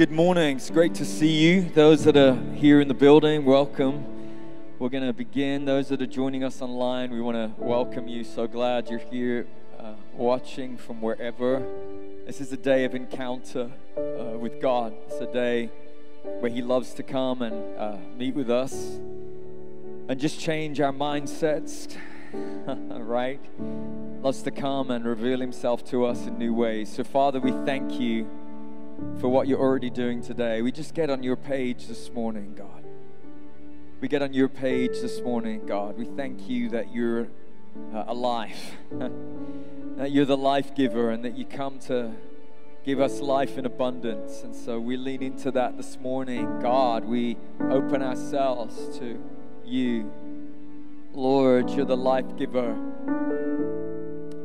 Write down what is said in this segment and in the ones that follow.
good morning. It's great to see you. Those that are here in the building, welcome. We're going to begin. Those that are joining us online, we want to welcome you. So glad you're here uh, watching from wherever. This is a day of encounter uh, with God. It's a day where He loves to come and uh, meet with us and just change our mindsets, right? Loves to come and reveal Himself to us in new ways. So, Father, we thank you for what you're already doing today. We just get on your page this morning, God. We get on your page this morning, God. We thank you that you're uh, alive, that you're the life giver, and that you come to give us life in abundance. And so we lean into that this morning. God, we open ourselves to you. Lord, you're the life giver.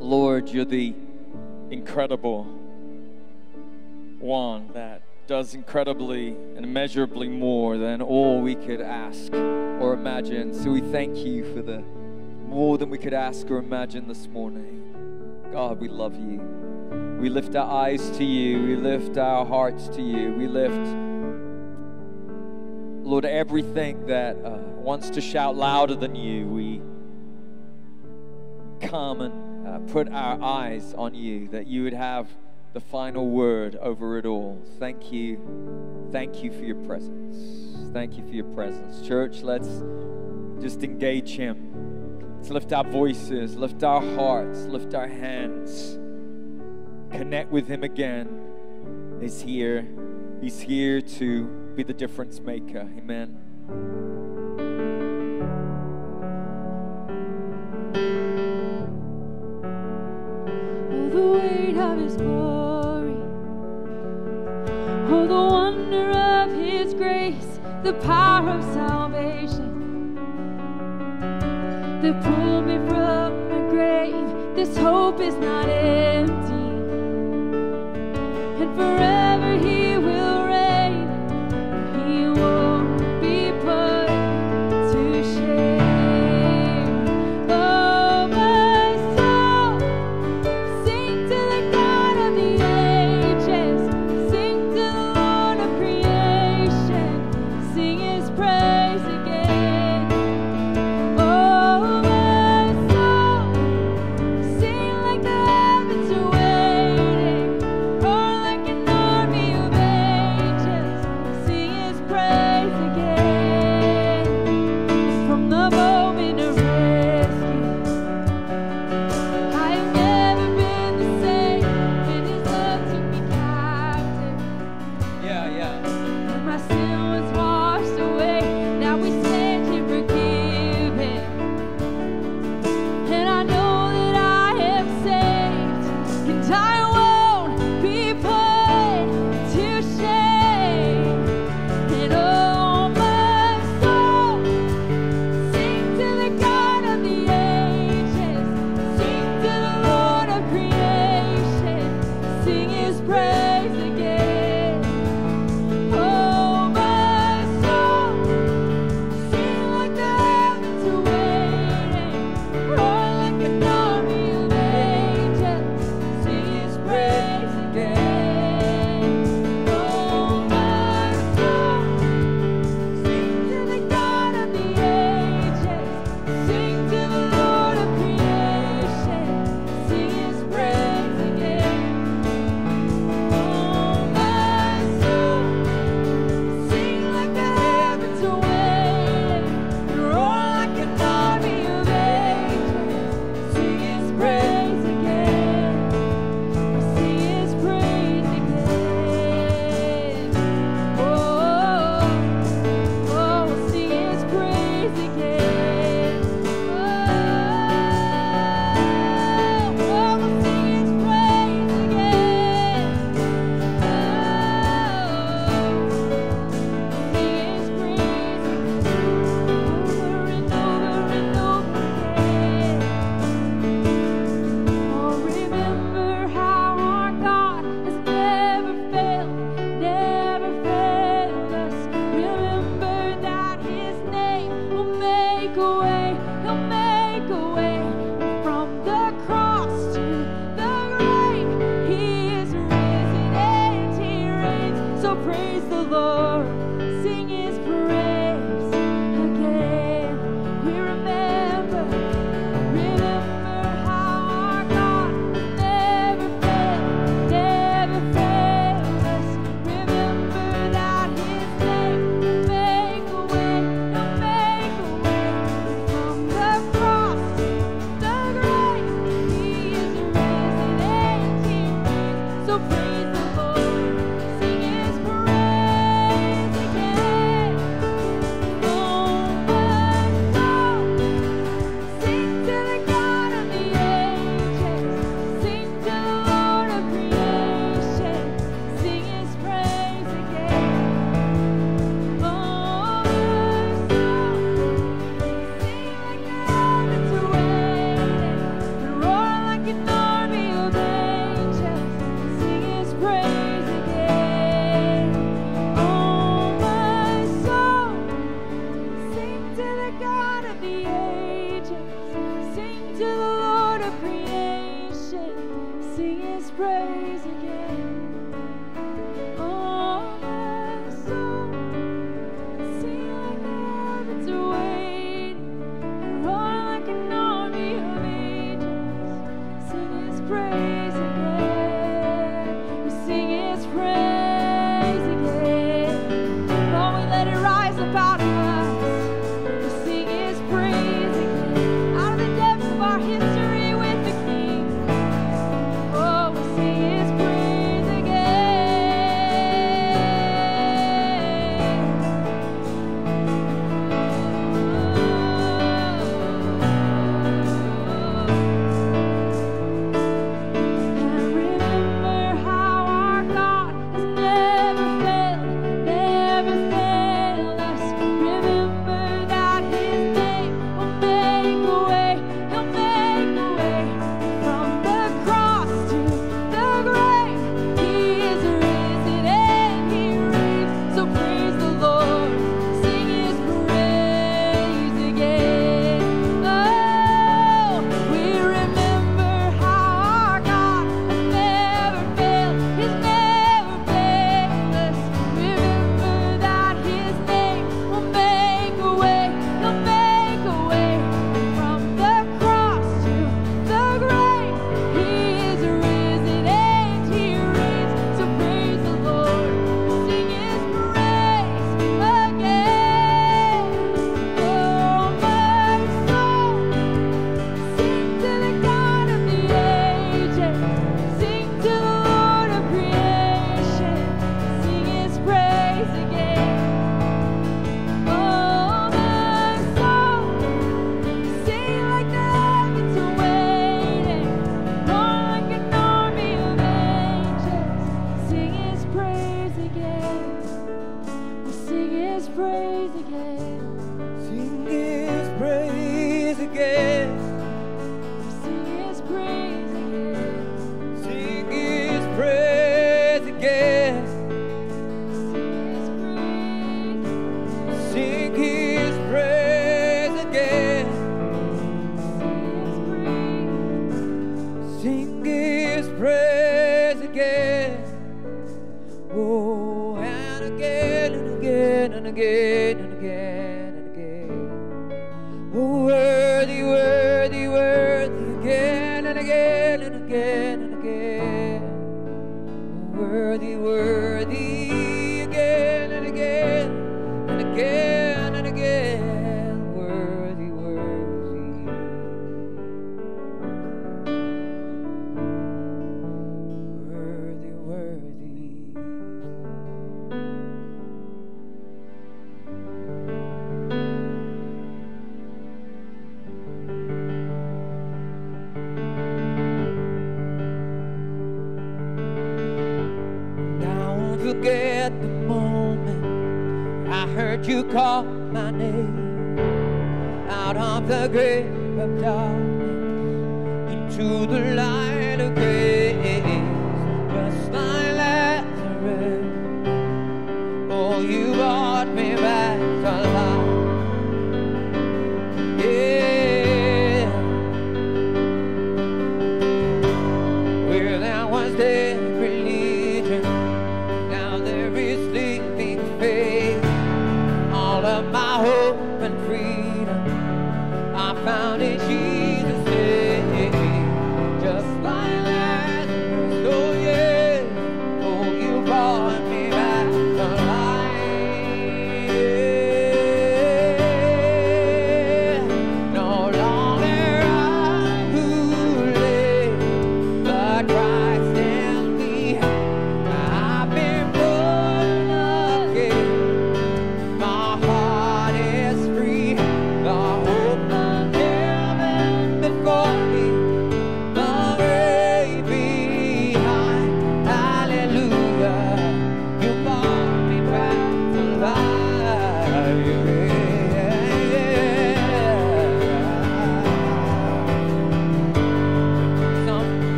Lord, you're the incredible one that does incredibly and immeasurably more than all we could ask or imagine. So we thank you for the more than we could ask or imagine this morning. God, we love you. We lift our eyes to you. We lift our hearts to you. We lift, Lord, everything that uh, wants to shout louder than you. We come and uh, put our eyes on you, that you would have the final word over it all. Thank you. Thank you for your presence. Thank you for your presence. Church, let's just engage Him. Let's lift our voices, lift our hearts, lift our hands. Connect with Him again. He's here. He's here to be the difference maker. Amen. The weight of his. The power of salvation. That pulled me from the grave. This hope is not empty. And forever he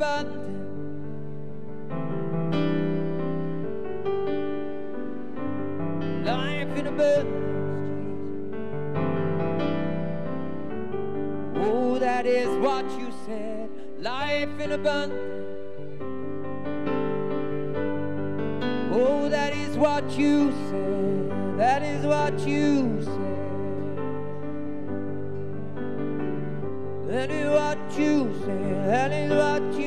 about. Life in a abundance, Oh, that is what you said. Life in abundance. Oh, that is what you said. That is what you said. That is what you said. That is what you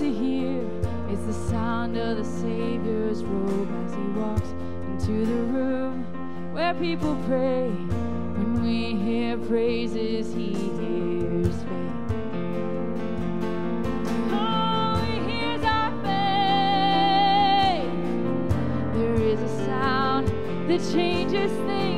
to hear is the sound of the Savior's robe as he walks into the room where people pray. When we hear praises, he hears faith. changes things.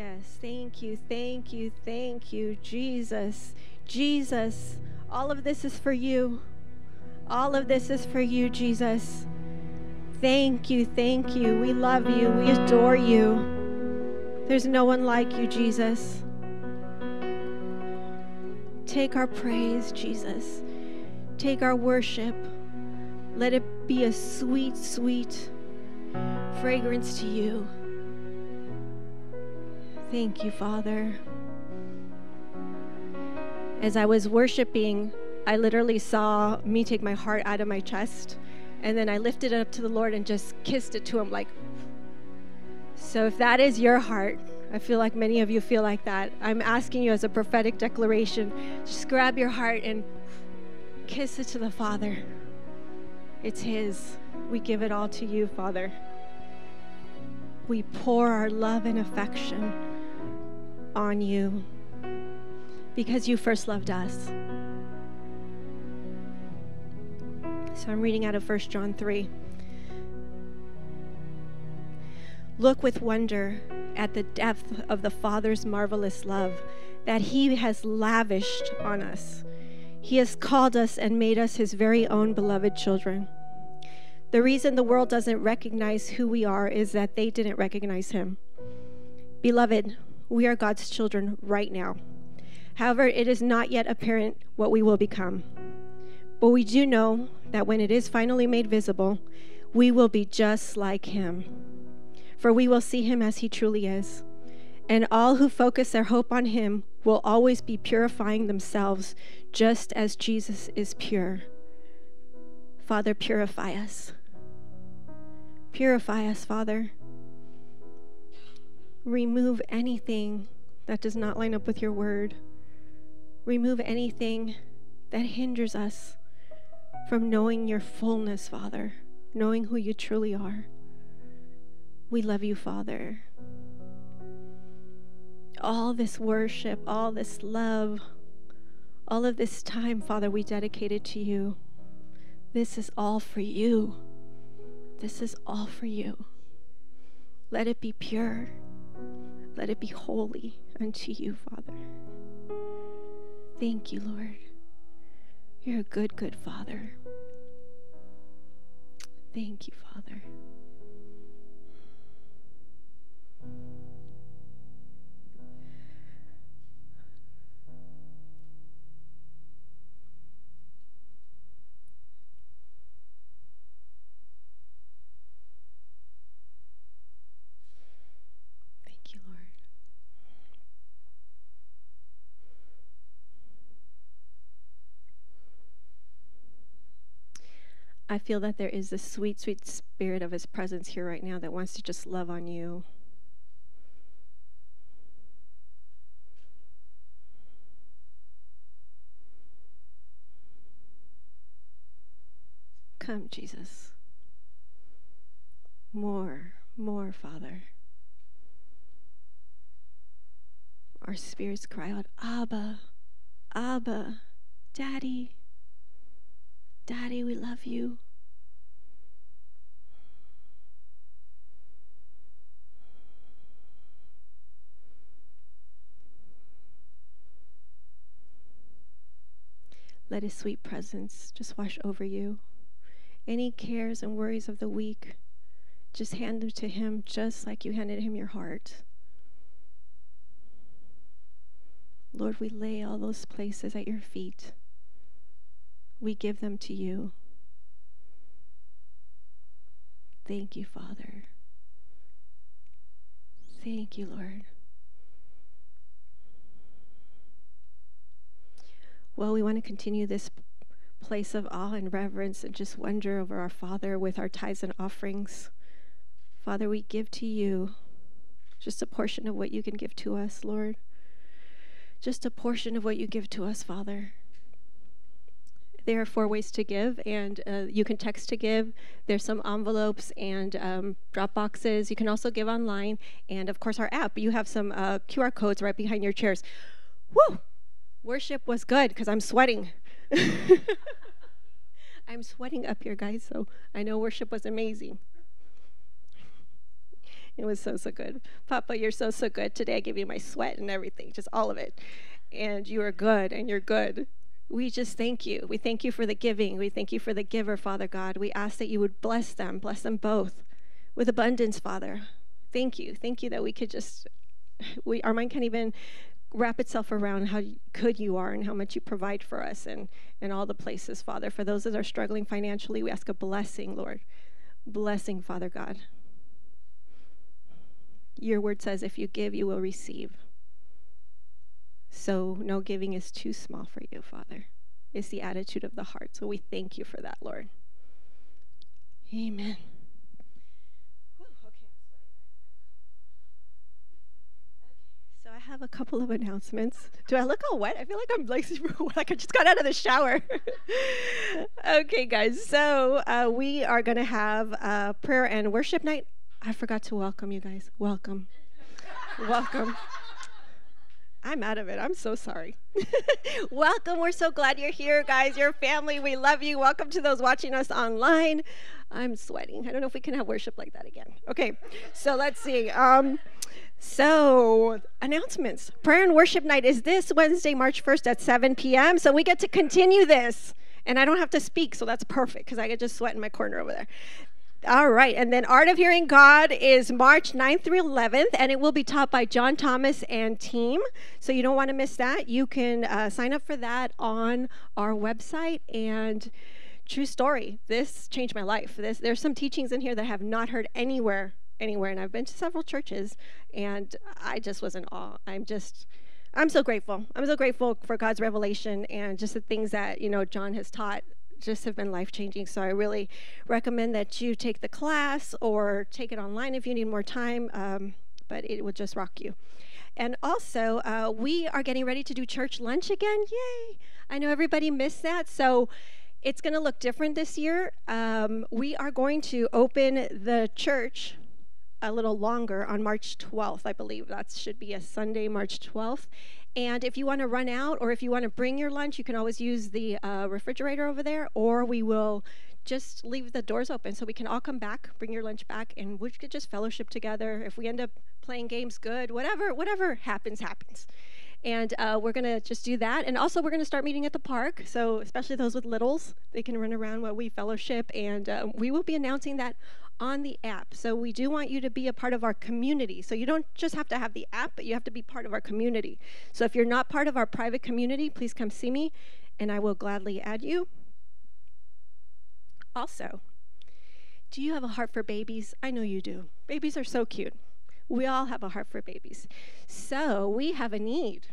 Yes, thank you, thank you, thank you, Jesus. Jesus, all of this is for you. All of this is for you, Jesus. Thank you, thank you. We love you, we adore you. There's no one like you, Jesus. Take our praise, Jesus. Take our worship. Let it be a sweet, sweet fragrance to you. Thank you, Father. As I was worshiping, I literally saw me take my heart out of my chest, and then I lifted it up to the Lord and just kissed it to Him, like. So, if that is your heart, I feel like many of you feel like that. I'm asking you as a prophetic declaration just grab your heart and kiss it to the Father. It's His. We give it all to you, Father. We pour our love and affection on you because you first loved us. So I'm reading out of 1 John 3. Look with wonder at the depth of the Father's marvelous love that He has lavished on us. He has called us and made us His very own beloved children. The reason the world doesn't recognize who we are is that they didn't recognize Him. Beloved, we are God's children right now. However, it is not yet apparent what we will become. But we do know that when it is finally made visible, we will be just like Him. For we will see Him as He truly is. And all who focus their hope on Him will always be purifying themselves just as Jesus is pure. Father, purify us. Purify us, Father. Remove anything that does not line up with your word. Remove anything that hinders us from knowing your fullness, Father, knowing who you truly are. We love you, Father. All this worship, all this love, all of this time, Father, we dedicate it to you. This is all for you. This is all for you. Let it be pure. Let it be holy unto you, Father. Thank you, Lord. You're a good, good Father. Thank you, Father. I feel that there is this sweet, sweet spirit of His presence here right now that wants to just love on you. Come, Jesus. More, more, Father. Our spirits cry out, Abba, Abba, Daddy. Daddy, we love you. let his sweet presence just wash over you. Any cares and worries of the week, just hand them to him just like you handed him your heart. Lord, we lay all those places at your feet. We give them to you. Thank you, Father. Thank you, Lord. Well, we want to continue this place of awe and reverence and just wonder over our Father with our tithes and offerings. Father, we give to you just a portion of what you can give to us, Lord. Just a portion of what you give to us, Father. There are four ways to give, and uh, you can text to give. There's some envelopes and um, drop boxes. You can also give online, and of course, our app. You have some uh, QR codes right behind your chairs. Woo! Worship was good because I'm sweating. I'm sweating up here, guys, so I know worship was amazing. It was so, so good. Papa, you're so, so good. Today I give you my sweat and everything, just all of it. And you are good, and you're good. We just thank you. We thank you for the giving. We thank you for the giver, Father God. We ask that you would bless them, bless them both with abundance, Father. Thank you. Thank you that we could just, we, our mind can't even wrap itself around how good you are and how much you provide for us and, and all the places, Father. For those that are struggling financially, we ask a blessing, Lord. Blessing, Father God. Your word says, if you give, you will receive. So no giving is too small for you, Father. It's the attitude of the heart. So we thank you for that, Lord. Amen. So I have a couple of announcements. Do I look all wet? I feel like I'm like like I just got out of the shower. okay, guys. So uh, we are going to have a prayer and worship night. I forgot to welcome you guys. Welcome, welcome. I'm out of it. I'm so sorry. Welcome. We're so glad you're here, guys. Your family. We love you. Welcome to those watching us online. I'm sweating. I don't know if we can have worship like that again. Okay, so let's see. Um, so, announcements. Prayer and worship night is this Wednesday, March 1st at 7 p.m. So, we get to continue this. And I don't have to speak, so that's perfect because I get just sweat in my corner over there. All right. And then Art of Hearing God is March 9th through 11th, and it will be taught by John Thomas and team. So you don't want to miss that. You can uh, sign up for that on our website. And true story, this changed my life. This, there's some teachings in here that I have not heard anywhere, anywhere. And I've been to several churches, and I just was in awe. I'm just. I'm so grateful. I'm so grateful for God's revelation and just the things that, you know, John has taught just have been life changing. So I really recommend that you take the class or take it online if you need more time, um, but it will just rock you. And also, uh, we are getting ready to do church lunch again. Yay! I know everybody missed that. So it's going to look different this year. Um, we are going to open the church a little longer on March 12th, I believe. That should be a Sunday, March 12th. And if you want to run out or if you want to bring your lunch, you can always use the uh, refrigerator over there, or we will just leave the doors open so we can all come back, bring your lunch back, and we could just fellowship together. If we end up playing games, good. Whatever, whatever happens, happens. And uh, we're going to just do that. And also, we're going to start meeting at the park. So, especially those with littles, they can run around while we fellowship. And uh, we will be announcing that on the app. So we do want you to be a part of our community. So you don't just have to have the app, but you have to be part of our community. So if you're not part of our private community, please come see me and I will gladly add you. Also, do you have a heart for babies? I know you do. Babies are so cute. We all have a heart for babies. So we have a need.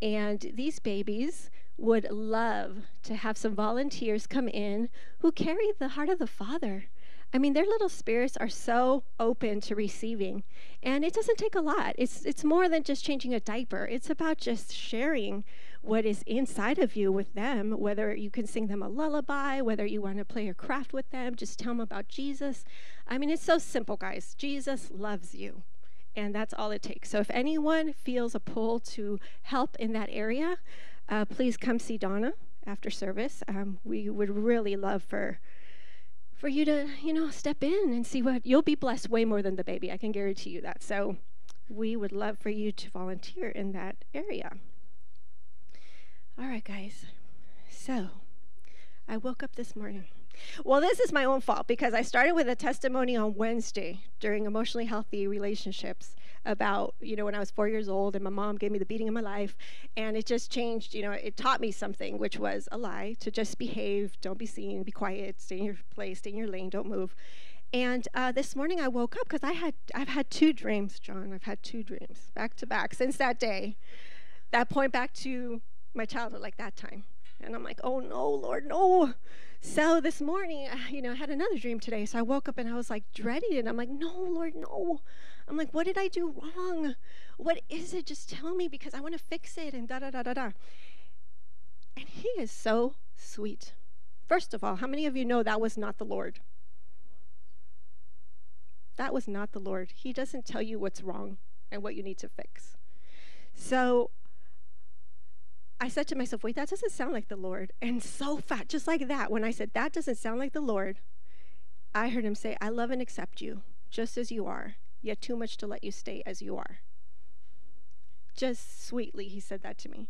And these babies would love to have some volunteers come in who carry the heart of the Father I mean, their little spirits are so open to receiving, and it doesn't take a lot. It's it's more than just changing a diaper. It's about just sharing what is inside of you with them. Whether you can sing them a lullaby, whether you want to play a craft with them, just tell them about Jesus. I mean, it's so simple, guys. Jesus loves you, and that's all it takes. So if anyone feels a pull to help in that area, uh, please come see Donna after service. Um, we would really love for for you to, you know, step in and see what you'll be blessed way more than the baby. I can guarantee you that. So we would love for you to volunteer in that area. All right, guys. So, I woke up this morning. Well, this is my own fault because I started with a testimony on Wednesday during emotionally healthy relationships about, you know, when I was four years old and my mom gave me the beating of my life. And it just changed, you know, it taught me something, which was a lie to just behave, don't be seen, be quiet, stay in your place, stay in your lane, don't move. And uh, this morning I woke up because I had I've had two dreams, John. I've had two dreams back to back since that day, that point back to my childhood, like that time. And I'm like, oh no, Lord, no. So this morning, uh, you know, I had another dream today. So I woke up and I was like dreading it. I'm like, no, Lord, no. I'm like, what did I do wrong? What is it? Just tell me because I want to fix it and da da da da da. And he is so sweet. First of all, how many of you know that was not the Lord? That was not the Lord. He doesn't tell you what's wrong and what you need to fix. So I said to myself, wait, that doesn't sound like the Lord. And so fat, just like that, when I said, that doesn't sound like the Lord, I heard him say, I love and accept you just as you are, yet too much to let you stay as you are. Just sweetly, he said that to me.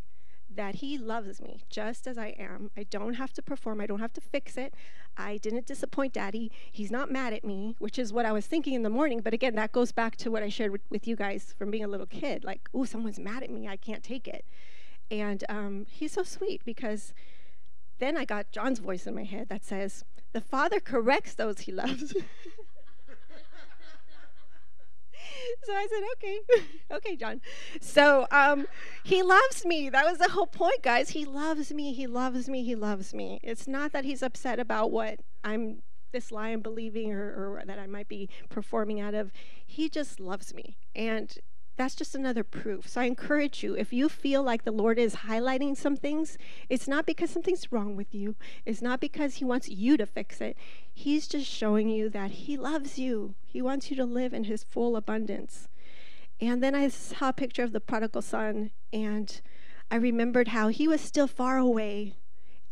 That he loves me just as I am. I don't have to perform, I don't have to fix it. I didn't disappoint daddy. He's not mad at me, which is what I was thinking in the morning. But again, that goes back to what I shared with, with you guys from being a little kid like, oh, someone's mad at me. I can't take it. And um, he's so sweet because then I got John's voice in my head that says, The Father corrects those he loves. so I said, okay, okay, John. So um, he loves me. That was the whole point, guys. He loves me. He loves me. He loves me. It's not that he's upset about what I'm this lie I'm believing or, or that I might be performing out of. He just loves me. And that's just another proof. So I encourage you, if you feel like the Lord is highlighting some things, it's not because something's wrong with you, it's not because He wants you to fix it. He's just showing you that He loves you, He wants you to live in His full abundance. And then I saw a picture of the prodigal son, and I remembered how he was still far away,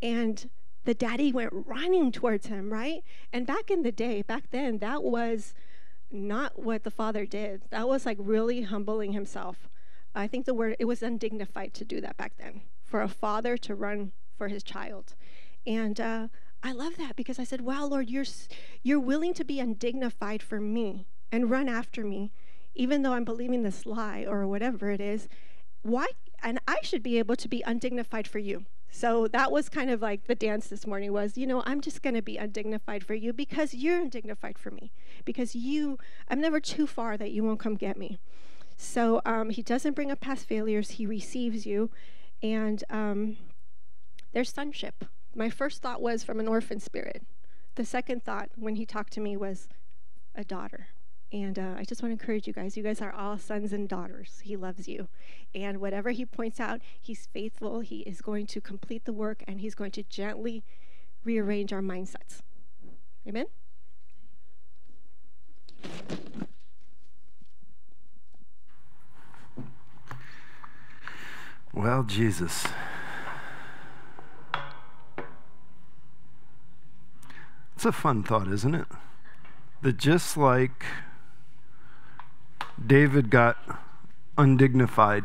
and the daddy went running towards him, right? And back in the day, back then, that was not what the father did. That was like really humbling himself. I think the word, it was undignified to do that back then, for a father to run for his child. And uh, I love that because I said, wow, Lord, you're, you're willing to be undignified for me and run after me, even though I'm believing this lie or whatever it is. Why? And I should be able to be undignified for you. So that was kind of like the dance this morning was, you know, I'm just going to be undignified for you because you're undignified for me. Because you, I'm never too far that you won't come get me. So um, he doesn't bring up past failures, he receives you. And um, there's sonship. My first thought was from an orphan spirit. The second thought when he talked to me was a daughter. And uh, I just want to encourage you guys. You guys are all sons and daughters. He loves you. And whatever He points out, He's faithful. He is going to complete the work and He's going to gently rearrange our mindsets. Amen? Well, Jesus. It's a fun thought, isn't it? That just like David got undignified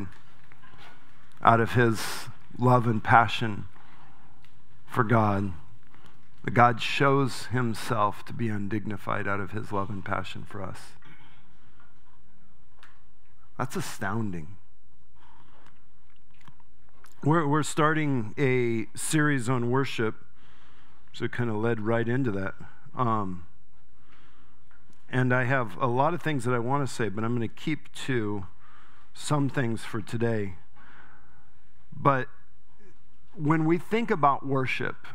out of his love and passion for God. God shows himself to be undignified out of his love and passion for us. That's astounding. We're, we're starting a series on worship, so it kind of led right into that. Um, and I have a lot of things that I want to say, but I'm going to keep to some things for today. But when we think about worship,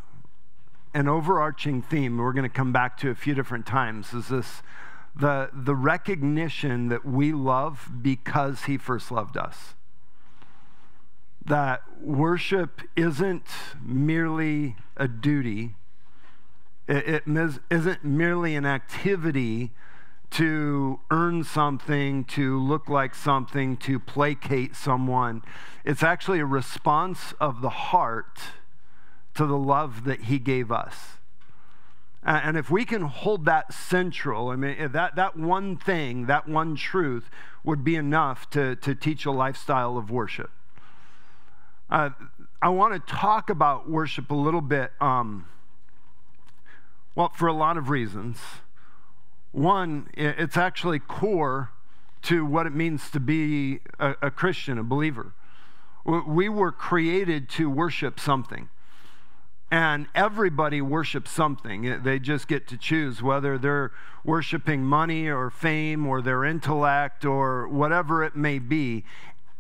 an overarching theme we're going to come back to a few different times is this the, the recognition that we love because he first loved us. That worship isn't merely a duty, it, it isn't merely an activity to earn something, to look like something, to placate someone. It's actually a response of the heart to the love that He gave us. And if we can hold that central, I mean, that, that one thing, that one truth would be enough to, to teach a lifestyle of worship. Uh, I want to talk about worship a little bit. Um, well, for a lot of reasons. One, it's actually core to what it means to be a, a Christian, a believer. We were created to worship something. And everybody worships something. They just get to choose whether they're worshiping money or fame or their intellect or whatever it may be.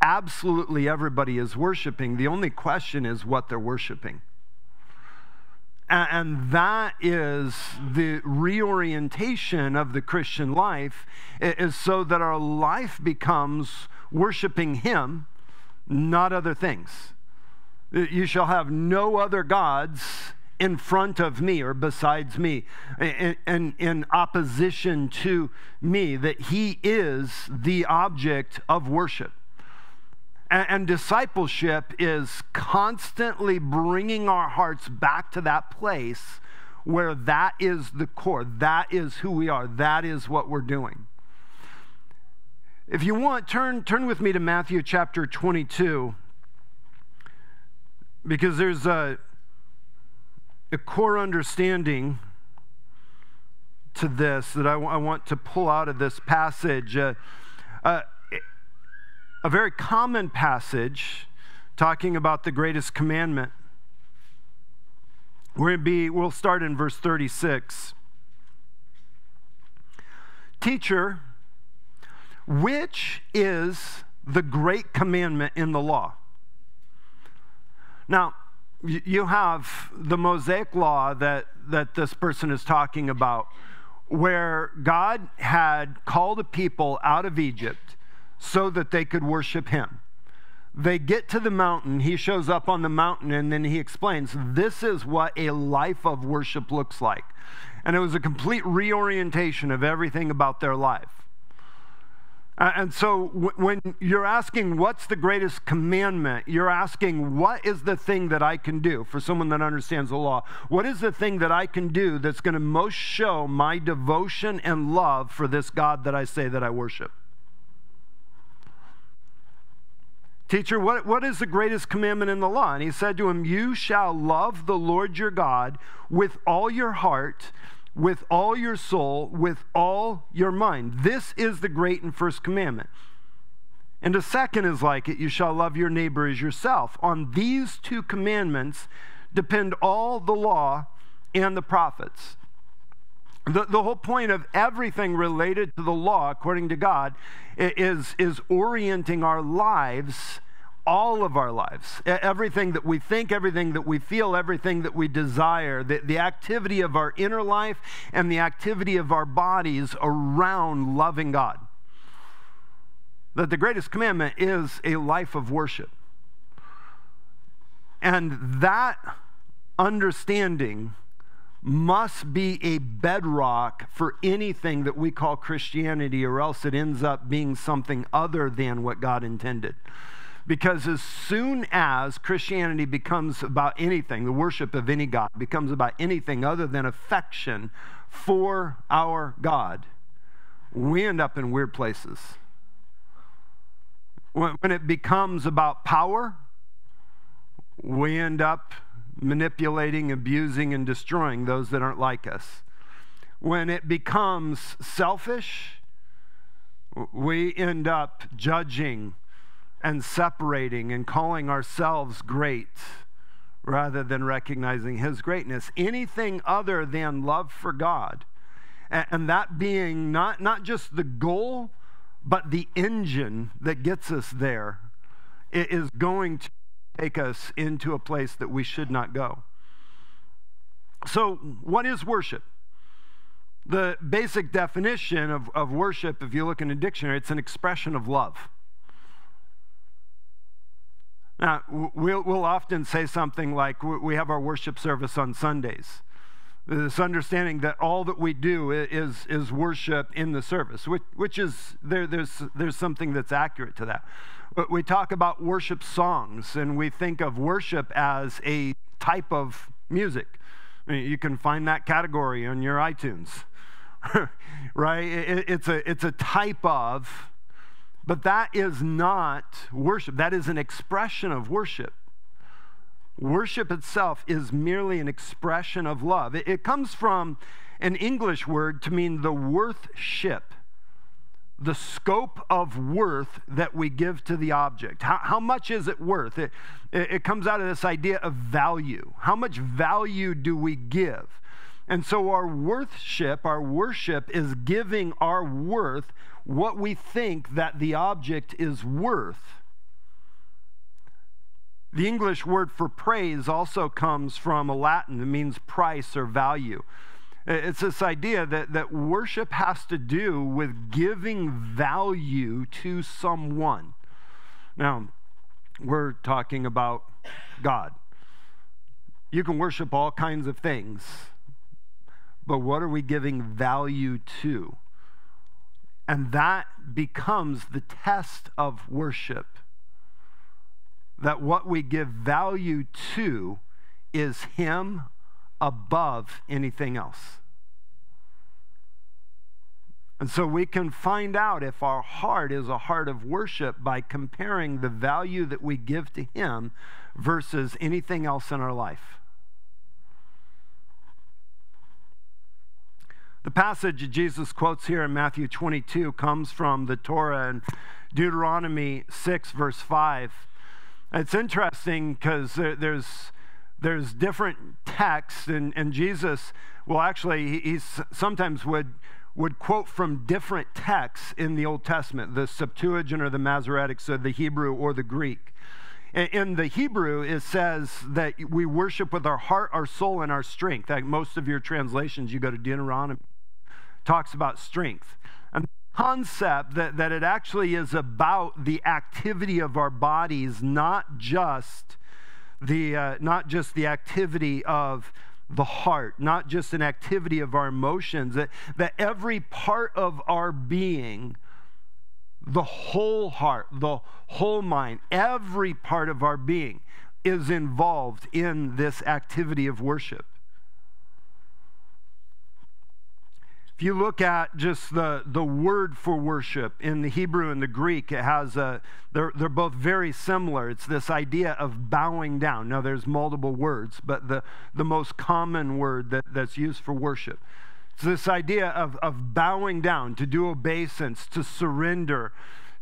Absolutely everybody is worshiping. The only question is what they're worshiping. And that is the reorientation of the Christian life, is so that our life becomes worshiping Him, not other things. You shall have no other gods in front of me or besides me, and in opposition to me, that He is the object of worship. And, and discipleship is constantly bringing our hearts back to that place where that is the core, that is who we are, that is what we're doing. If you want, turn, turn with me to Matthew chapter 22, because there's a, a core understanding to this that I, w- I want to pull out of this passage. Uh, uh, a very common passage talking about the greatest commandment. We're be, we'll start in verse 36. Teacher, which is the great commandment in the law? Now, you have the Mosaic law that, that this person is talking about, where God had called a people out of Egypt so that they could worship him. They get to the mountain, he shows up on the mountain, and then he explains this is what a life of worship looks like. And it was a complete reorientation of everything about their life. And so when you're asking what's the greatest commandment, you're asking what is the thing that I can do for someone that understands the law? What is the thing that I can do that's going to most show my devotion and love for this God that I say that I worship? Teacher, what, what is the greatest commandment in the law? And he said to him, You shall love the Lord your God with all your heart, with all your soul, with all your mind. This is the great and first commandment. And the second is like it you shall love your neighbor as yourself. On these two commandments depend all the law and the prophets. The, the whole point of everything related to the law, according to God, is, is orienting our lives, all of our lives. Everything that we think, everything that we feel, everything that we desire, the, the activity of our inner life and the activity of our bodies around loving God. That the greatest commandment is a life of worship. And that understanding must be a bedrock for anything that we call Christianity, or else it ends up being something other than what God intended. Because as soon as Christianity becomes about anything, the worship of any God becomes about anything other than affection for our God, we end up in weird places. When, it becomes about power, we end up manipulating, abusing, and destroying those that aren't like us. When it becomes selfish, we end up judging and separating and calling ourselves great rather than recognizing His greatness. Anything other than love for God, and that being not, not just the goal, but the engine that gets us there, is going to take us into a place that we should not go. So, what is worship? The basic definition of, of worship, if you look in a dictionary, it's an expression of love. Now, we'll, we'll often say something like we have our worship service on Sundays. This understanding that all that we do is, is worship in the service, which, which is, there, there's, there's something that's accurate to that. But we talk about worship songs, and we think of worship as a type of music. You can find that category on your iTunes, right? It, it's, a, it's a type of, but that is not worship. That is an expression of worship. Worship itself is merely an expression of love. It, comes from an English word to mean the worthship, the scope of worth that we give to the object. How, how much is it worth? It, it, it comes out of this idea of value. How much value do we give? And so our worthship, our worship, is giving our worth what we think that the object is worth. The English word for praise also comes from a Latin that means price or value. It's this idea that, that worship has to do with giving value to someone. Now, we're talking about God. You can worship all kinds of things, but what are we giving value to? And that becomes the test of worship that what we give value to is Him above anything else. And so we can find out if our heart is a heart of worship by comparing the value that we give to Him versus anything else in our life. The passage Jesus quotes here in Matthew 22 comes from the Torah and Deuteronomy 6, verse 5. It's interesting because there, there's, there's different texts, and, and Jesus will actually, he, he's sometimes would, would quote from different texts in the Old Testament, the Septuagint or the Masoretic, so the Hebrew or the Greek. In the Hebrew, it says that we worship with our heart, our soul, and our strength. Like most of your translations, you go to Deuteronomy, talks about strength concept that, that it actually is about the activity of our bodies, not just the, uh, not just the activity of the heart, not just an activity of our emotions, that, that every part of our being, the whole heart, the whole mind, every part of our being is involved in this activity of worship. If you look at just the, the word for worship in the Hebrew and the Greek, it has a, they're, they're both very similar. It's this idea of bowing down. Now, there's multiple words, but the, the most common word that, that's used for worship. It's this idea of, of bowing down, to do obeisance, to surrender.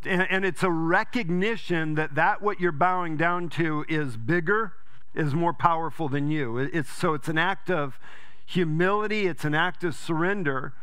And, and it's a recognition that that what you're bowing down to is bigger, is more powerful than you. It's, so it's an act of humility, it's an act of surrender.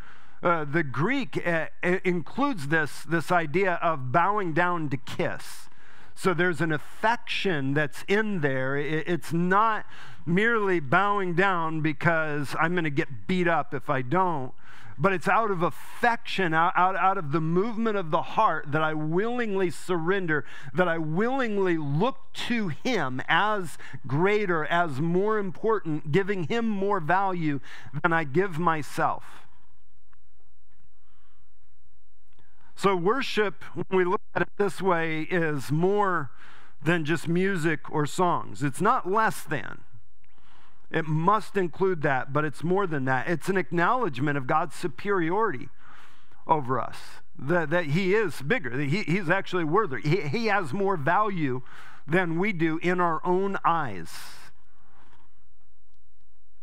Uh, the Greek uh, includes this, this idea of bowing down to kiss. So there's an affection that's in there. It, it's not merely bowing down because I'm going to get beat up if I don't, but it's out of affection, out, out, out of the movement of the heart that I willingly surrender, that I willingly look to Him as greater, as more important, giving Him more value than I give myself. So, worship, when we look at it this way, is more than just music or songs. It's not less than. It must include that, but it's more than that. It's an acknowledgement of God's superiority over us, that, that He is bigger, that he, He's actually worthy. He, he has more value than we do in our own eyes.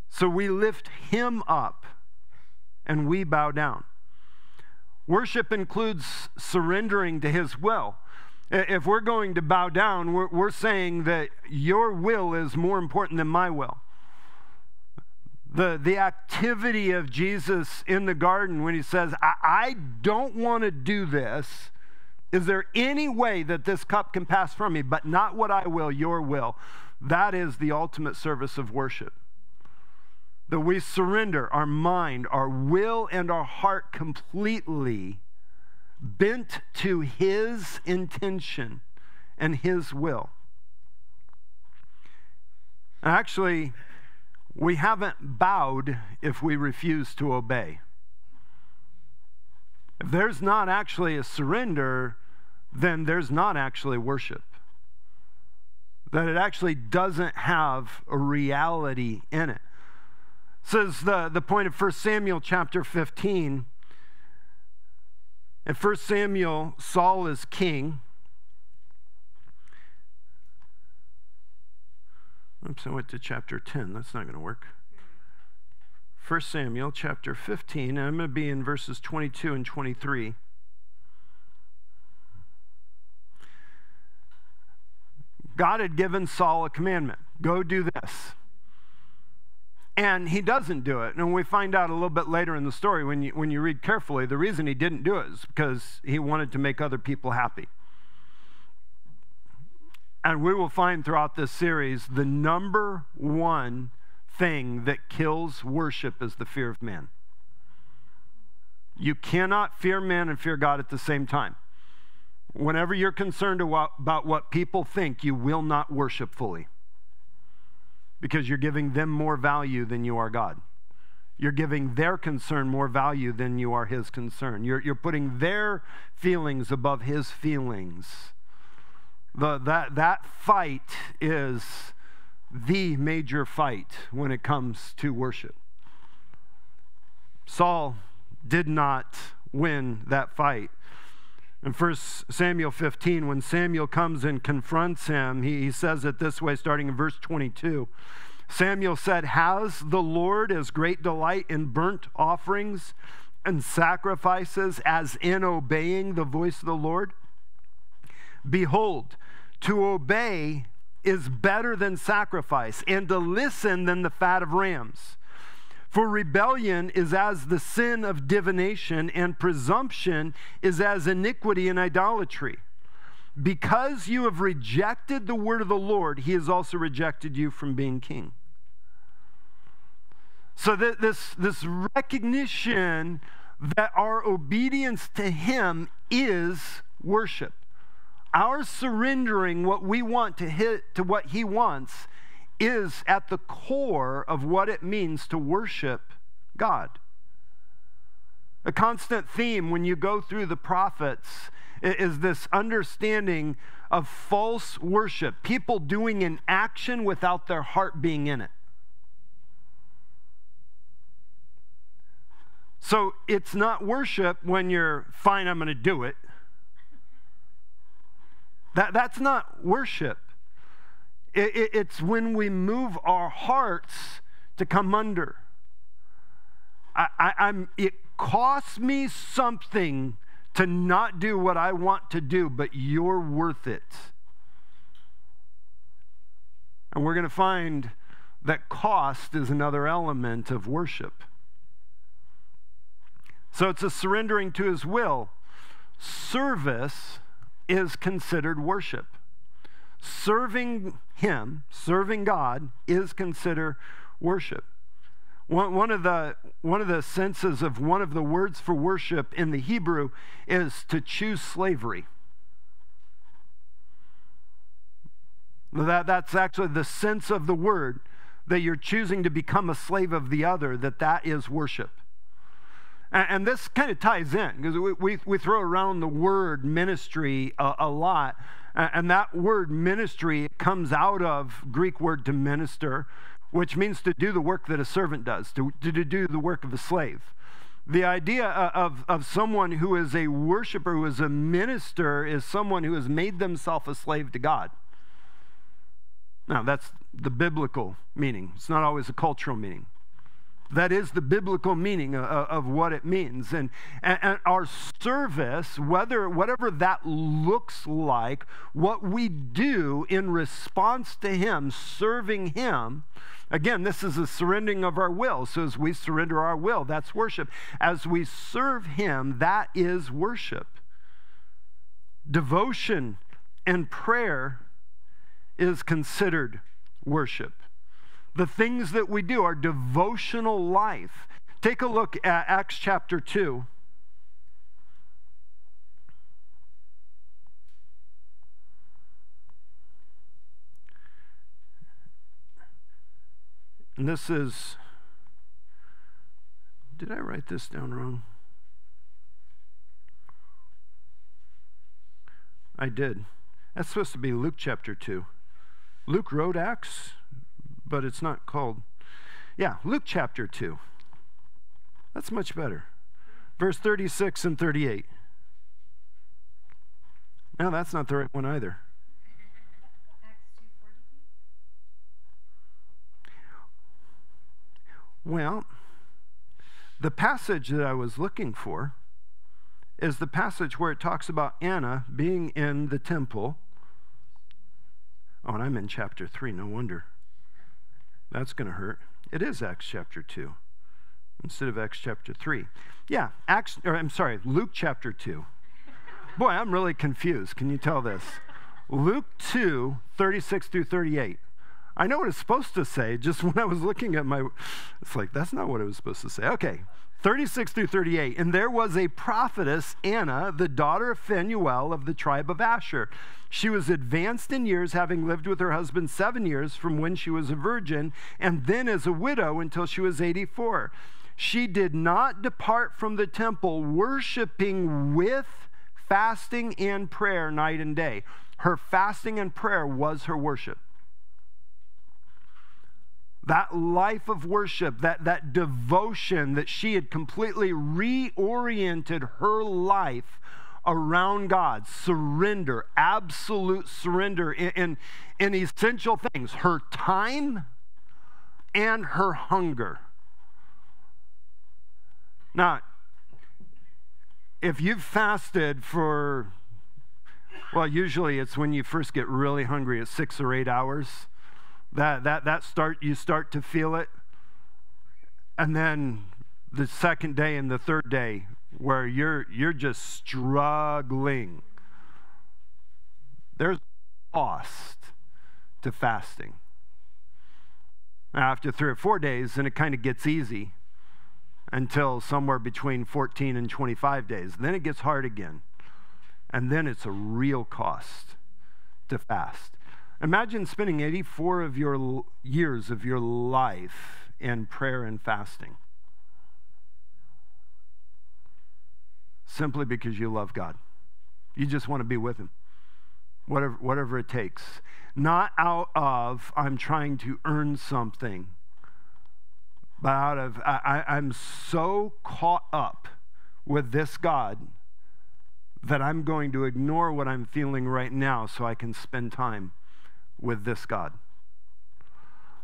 So we lift Him up and we bow down. Worship includes surrendering to His will. If we're going to bow down, we're, we're, saying that your will is more important than my will. The, the activity of Jesus in the garden when he says, I, I don't want to do this. Is there any way that this cup can pass from me, but not what I will, your will? That is the ultimate service of worship that we surrender our mind, our will, and our heart completely bent to His intention and His will. Actually, we haven't bowed if we refuse to obey. If there's not actually a surrender, then there's not actually worship. That it actually doesn't have a reality in it says the, the point of 1 Samuel chapter 15. In 1 Samuel, Saul is king. Oops, I went to chapter 10. That's not going to work. 1 Samuel chapter 15, and I'm going to be in verses 22 and 23. God had given Saul a commandment go do this. And he doesn't do it. And we find out a little bit later in the story when you, when you read carefully, the reason he didn't do it is because he wanted to make other people happy. And we will find throughout this series the number one thing that kills worship is the fear of man. You cannot fear man and fear God at the same time. Whenever you're concerned about what people think, you will not worship fully because you're giving them more value than you are God. You're giving their concern more value than you are His concern. You're, you're putting their feelings above His feelings. The, that, that fight is the major fight when it comes to worship. Saul did not win that fight. In 1 Samuel 15, when Samuel comes and confronts him, he, he says it this way, starting in verse 22. Samuel said, Has the Lord as great delight in burnt offerings and sacrifices as in obeying the voice of the Lord? Behold, to obey is better than sacrifice, and to listen than the fat of rams. For rebellion is as the sin of divination, and presumption is as iniquity and idolatry. Because you have rejected the word of the Lord, he has also rejected you from being king. So, that this, this recognition that our obedience to him is worship. Our surrendering what we want to hit to what he wants is at the core of what it means to worship God. A constant theme when you go through the prophets is this understanding of false worship, people doing an action without their heart being in it. So it's not worship when you're fine, I'm going to do it. That, that's not worship. It, it, it's when we move our hearts to come under. I, I, I'm, it costs me something to not do what I want to do, but you're worth it. And we're going to find that cost is another element of worship. So it's a surrendering to his will. Service is considered worship serving Him, serving God, is considered worship. One, one, of the, one of the senses of one of the words for worship in the Hebrew is to choose slavery. That, that's actually the sense of the word that you're choosing to become a slave of the other, that that is worship. And, this kind of ties in because we, we, we, throw around the word ministry a, a lot. And that word ministry comes out of Greek word to minister, which means to do the work that a servant does, to, to do the work of a slave. The idea uh, of, of someone who is a worshiper, who is a minister, is someone who has made themselves a slave to God. Now, that's the biblical meaning, it's not always a cultural meaning. That is the biblical meaning of, of what it means. And, and, and, our service, whether, whatever that looks like, what we do in response to Him, serving Him, again, this is a surrendering of our will. So as we surrender our will, that's worship. As we serve Him, that is worship. Devotion and prayer is considered worship the things that we do, our devotional life. Take a look at Acts chapter 2. And this is, did I write this down wrong? I did. That's supposed to be Luke chapter 2. Luke wrote Acts but it's not called. Yeah, Luke chapter 2. That's much better. Verse 36 and 38. No, that's not the right one either. Well, the passage that I was looking for is the passage where it talks about Anna being in the temple. Oh, and I'm in chapter 3, no wonder. That's going to hurt. It is Acts chapter 2 instead of Acts chapter 3. Yeah, Acts, or I'm sorry, Luke chapter 2. Boy, I'm really confused. Can you tell this? Luke 2, 36 through 38. I know what it's supposed to say, just when I was looking at my, it's like, that's not what it was supposed to say. Okay, 36 through 38. And there was a prophetess, Anna, the daughter of Phanuel of the tribe of Asher. She was advanced in years, having lived with her husband seven years from when she was a virgin, and then as a widow until she was 84. She did not depart from the temple, worshiping with fasting and prayer night and day. Her fasting and prayer was her worship that life of worship, that, that devotion that she had completely reoriented her life around God, surrender, absolute surrender in, in, in essential things her time and her hunger. Now, if you've fasted for, well, usually it's when you first get really hungry at six or eight hours that that that start you start to feel it. And then the second day and the third day where you're you're just struggling. There's cost to fasting. After three or four days then it kind of gets easy until somewhere between 14 and 25 days. Then it gets hard again. And then it's a real cost to fast Imagine spending 84 of your years of your life in prayer and fasting. Simply because you love God. You just want to be with Him, whatever, whatever it takes. Not out of, I'm trying to earn something, but out of, I, I'm so caught up with this God that I'm going to ignore what I'm feeling right now so I can spend time with this God.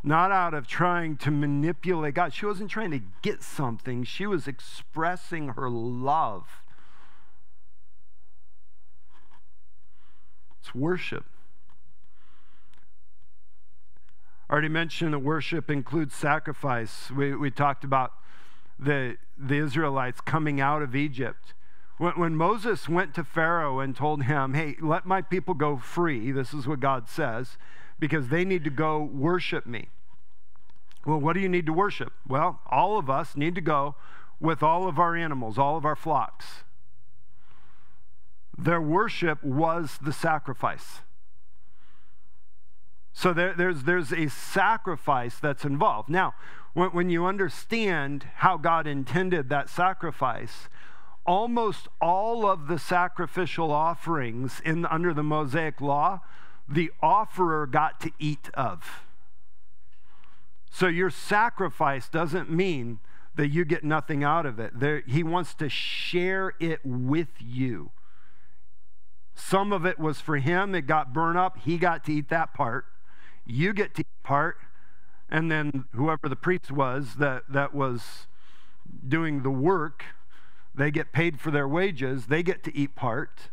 Not out of trying to manipulate God. She wasn't trying to get something, she was expressing her love. It's worship. I already mentioned that worship includes sacrifice. We, we talked about the, the Israelites coming out of Egypt. When, when Moses went to Pharaoh and told him, hey, let my people go free, this is what God says, because they need to go worship me. Well, what do you need to worship? Well, all of us need to go with all of our animals, all of our flocks. Their worship was the sacrifice. So there, there's, there's a sacrifice that's involved. Now, when, when you understand how God intended that sacrifice, almost all of the sacrificial offerings in, under the Mosaic law, the offerer got to eat of. So your sacrifice doesn't mean that you get nothing out of it. There, he wants to share it with you. Some of it was for him, it got burned up. He got to eat that part. You get to eat part. And then whoever the priest was that, that was doing the work they get paid for their wages, they get to eat part.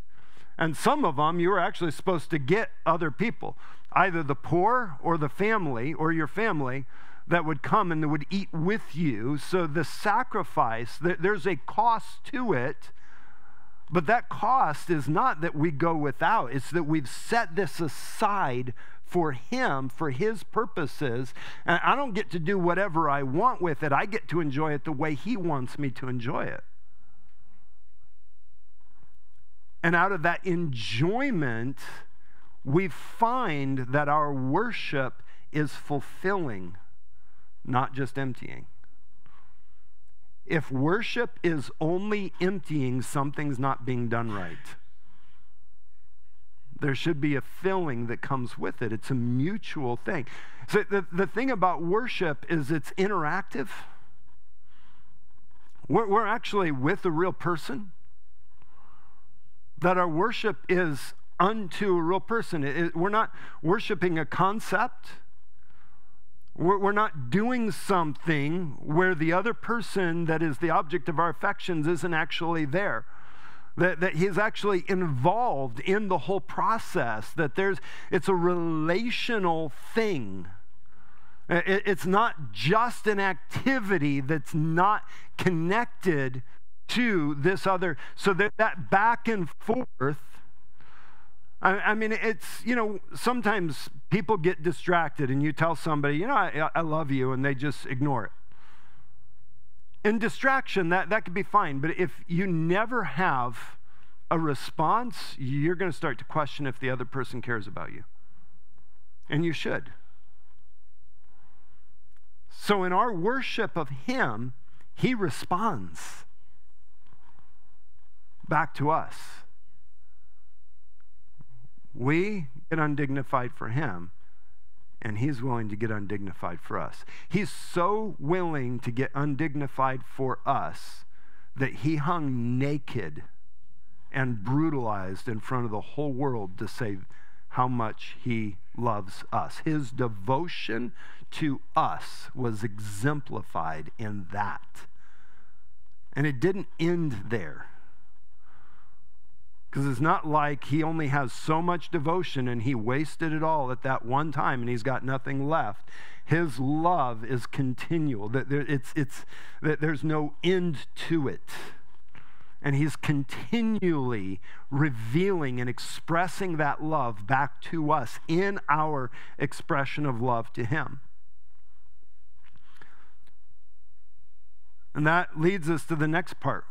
And some of them you were actually supposed to get other people, either the poor or the family or your family that would come and would eat with you. So the sacrifice, there's a cost to it. But that cost is not that we go without, it's that we've set this aside for Him, for His purposes. And I don't get to do whatever I want with it, I get to enjoy it the way He wants me to enjoy it. And out of that enjoyment, we find that our worship is fulfilling, not just emptying. If worship is only emptying, something's not being done right. There should be a filling that comes with it. It's a mutual thing. So, the, the thing about worship is it's interactive. We're, we're actually with a real person that our worship is unto a real person. It, we're not worshiping a concept. We're, we're not doing something where the other person that is the object of our affections isn't actually there. That, that he's actually involved in the whole process, that there's, it's a relational thing. It, it's not just an activity that's not connected to this other. So that, that back and forth I, I, mean, it's, you know, sometimes people get distracted and you tell somebody, you know, I, I love you, and they just ignore it. In distraction, that, that could be fine. But if you never have a response, you're going to start to question if the other person cares about you. And you should. So in our worship of Him, He responds back to us. We get undignified for him, and he's willing to get undignified for us. He's so willing to get undignified for us that he hung naked and brutalized in front of the whole world to say how much he loves us. His devotion to us was exemplified in that. And it didn't end there. Because it's not like he only has so much devotion and he wasted it all at that one time and he's got nothing left. His love is continual. That there, it's, it's, that there's no end to it. And he's continually revealing and expressing that love back to us in our expression of love to him. And that leads us to the next part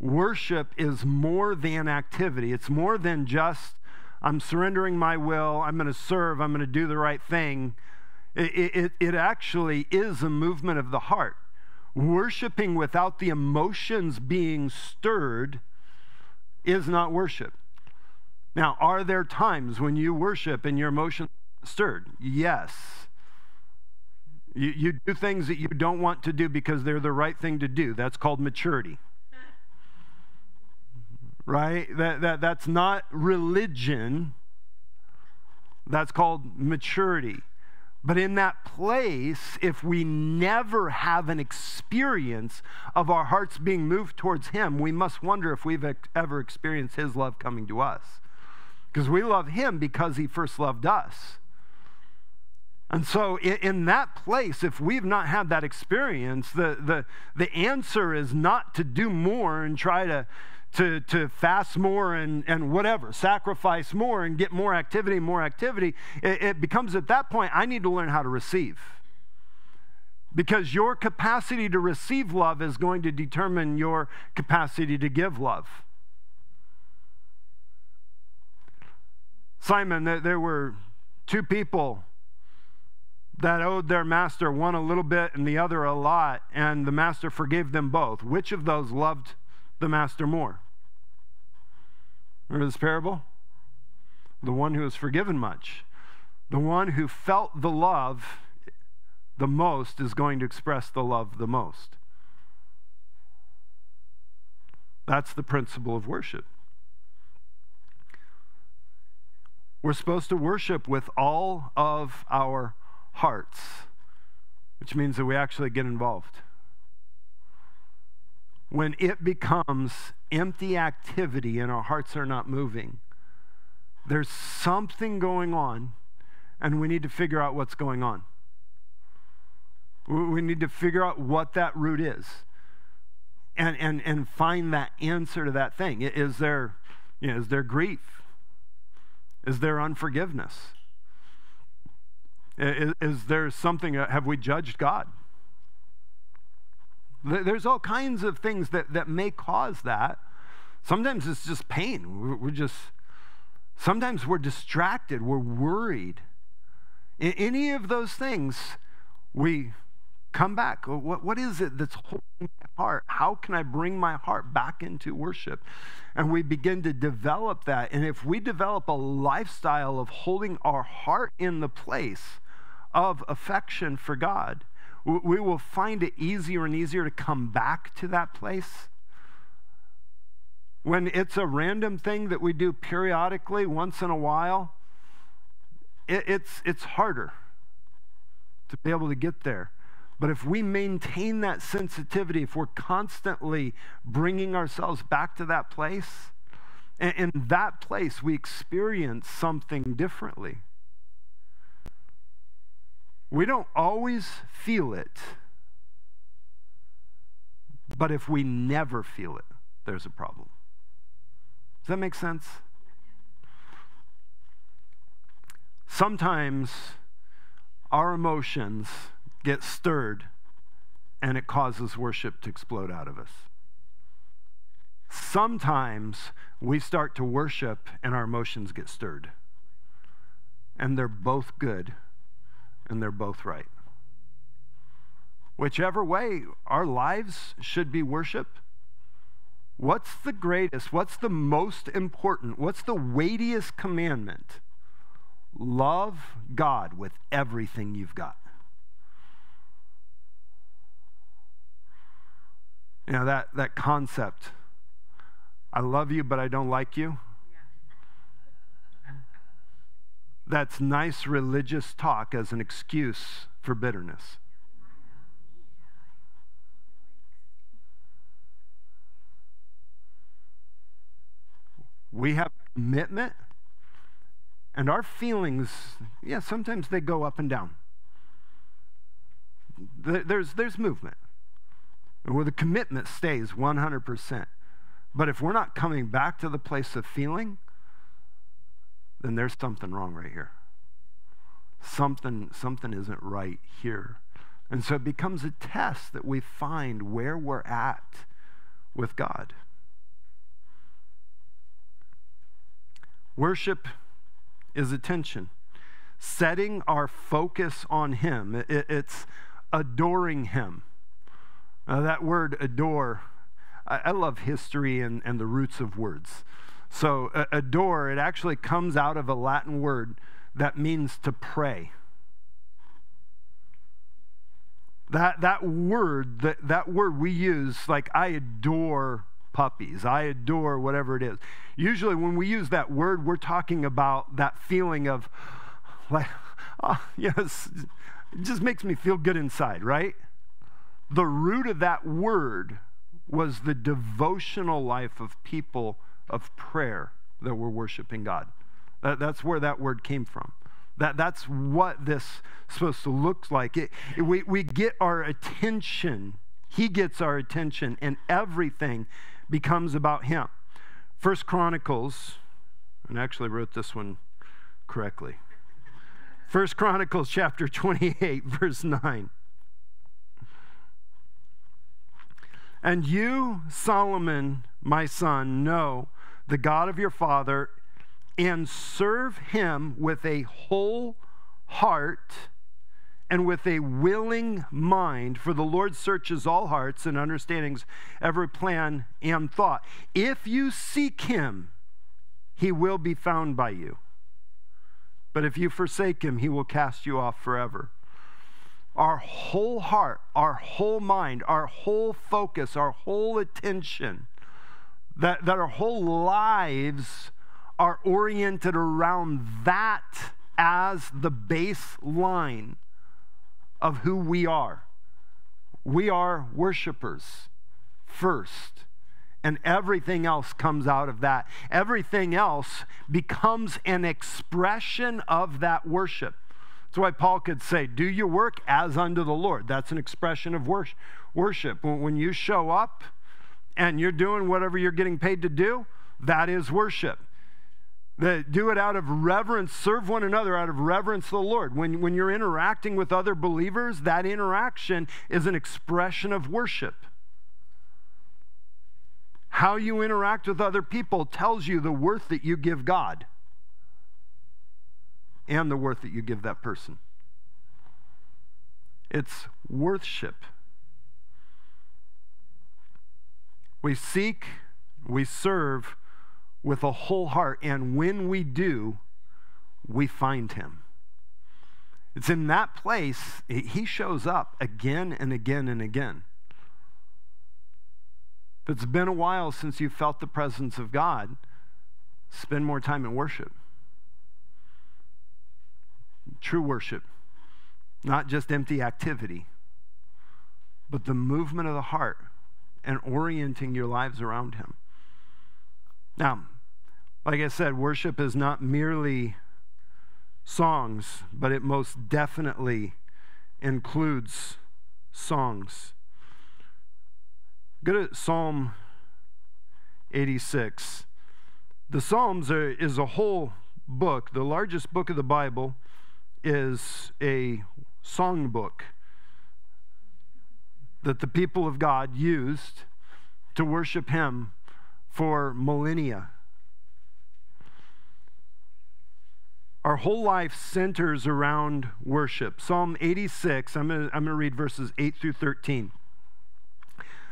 Worship is more than activity, it's more than just, I'm surrendering my will, I'm going to serve, I'm going to do the right thing. It, it, it actually is a movement of the heart. Worshiping without the emotions being stirred is not worship. Now, are there times when you worship and your emotions stirred? Yes. You, you do things that you don't want to do because they're the right thing to do. That's called maturity right? That, that, that's not religion, that's called maturity. But in that place, if we never have an experience of our hearts being moved towards Him, we must wonder if we've ever experienced His love coming to us. Because we love Him because He first loved us. And so, in, in, that place, if we've not had that experience, the, the, the answer is not to do more and try to to, to fast more and, and whatever, sacrifice more and get more activity, more activity, it, it becomes at that point, I need to learn how to receive. Because your capacity to receive love is going to determine your capacity to give love. Simon, there were two people that owed their master one a little bit and the other a lot, and the master forgave them both. Which of those loved the master more? Remember this parable? The one who has forgiven much. The one who felt the love the most is going to express the love the most. That's the principle of worship. We're supposed to worship with all of our hearts, which means that we actually get involved when it becomes empty activity and our hearts are not moving, there's something going on, and we need to figure out what's going on. We need to figure out what that root is and, and, and find that answer to that thing. Is there, you know, is there grief? Is there unforgiveness? Is, is there something, uh, have we judged God? There's all kinds of things that, that may cause that. Sometimes it's just pain. We're just, sometimes we're distracted, we're worried. In any of those things, we come back. What, what is it that's holding my heart? How can I bring my heart back into worship? And we begin to develop that. And if we develop a lifestyle of holding our heart in the place of affection for God, we will find it easier and easier to come back to that place. When it's a random thing that we do periodically, once in a while, it, it's, it's harder. to be able to get there. But if we maintain that sensitivity, if we're constantly bringing ourselves back to that place, in that place we experience something differently. We don't always feel it, but if we never feel it, there's a problem. Does that make sense? Sometimes our emotions get stirred and it causes worship to explode out of us. Sometimes we start to worship and our emotions get stirred. And they're both good and they're both right. Whichever way, our lives should be worship. What's the greatest? What's the most important? What's the weightiest commandment? Love God with everything you've got. You know, that, that concept I love you, but I don't like you. That's nice religious talk as an excuse for bitterness. We have commitment, and our feelings, yeah, sometimes they go up and down. There's, there's movement. Where the commitment stays 100%. But if we're not coming back to the place of feeling, then there's something wrong right here. Something, something isn't right here. And so it becomes a test that we find where we're at with God. Worship is attention, setting our focus on Him. It, it's adoring Him. That word adore I, I love history and, and the roots of words. So, adore, it actually comes out of a Latin word that means to pray. That, that word, that, that word we use, like I adore puppies, I adore whatever it is. Usually, when we use that word, we're talking about that feeling of, like, oh, yes, it just makes me feel good inside, right? The root of that word was the devotional life of people of prayer that we're worshiping God. That, that's where that word came from. That, that's what this is supposed to look like. It, it, we, we get our attention. He gets our attention, and everything becomes about Him. First Chronicles, and I actually wrote this one correctly. First Chronicles chapter 28, verse 9. And you, Solomon, my son, know the God of your father and serve him with a whole heart and with a willing mind, for the Lord searches all hearts and understandings, every plan and thought. If you seek him, he will be found by you. But if you forsake him, he will cast you off forever our whole heart, our whole mind, our whole focus, our whole attention, that, that our whole lives are oriented around that as the baseline of who we are. We are worshipers first, and everything else comes out of that. Everything else becomes an expression of that worship. That's why Paul could say, Do your work as unto the Lord. That's an expression of worship worship. When you show up and you're doing whatever you're getting paid to do, that is worship. That do it out of reverence, serve one another out of reverence to the Lord. When, when you're interacting with other believers, that interaction is an expression of worship. How you interact with other people tells you the worth that you give God and the worth that you give that person. It's worship. We seek, we serve with a whole heart, and when we do, we find Him. It's in that place, He shows up again and again and again. If it's been a while since you felt the presence of God, spend more time in worship. True worship not just empty activity, but the movement of the heart and orienting your lives around Him. Now, like I said, worship is not merely songs, but it most definitely includes songs. Go to Psalm 86. The Psalms are, is a whole book. The largest book of the Bible is a song book that the people of God used to worship Him for millennia. Our whole life centers around worship. Psalm 86, I'm going to read verses 8 through 13.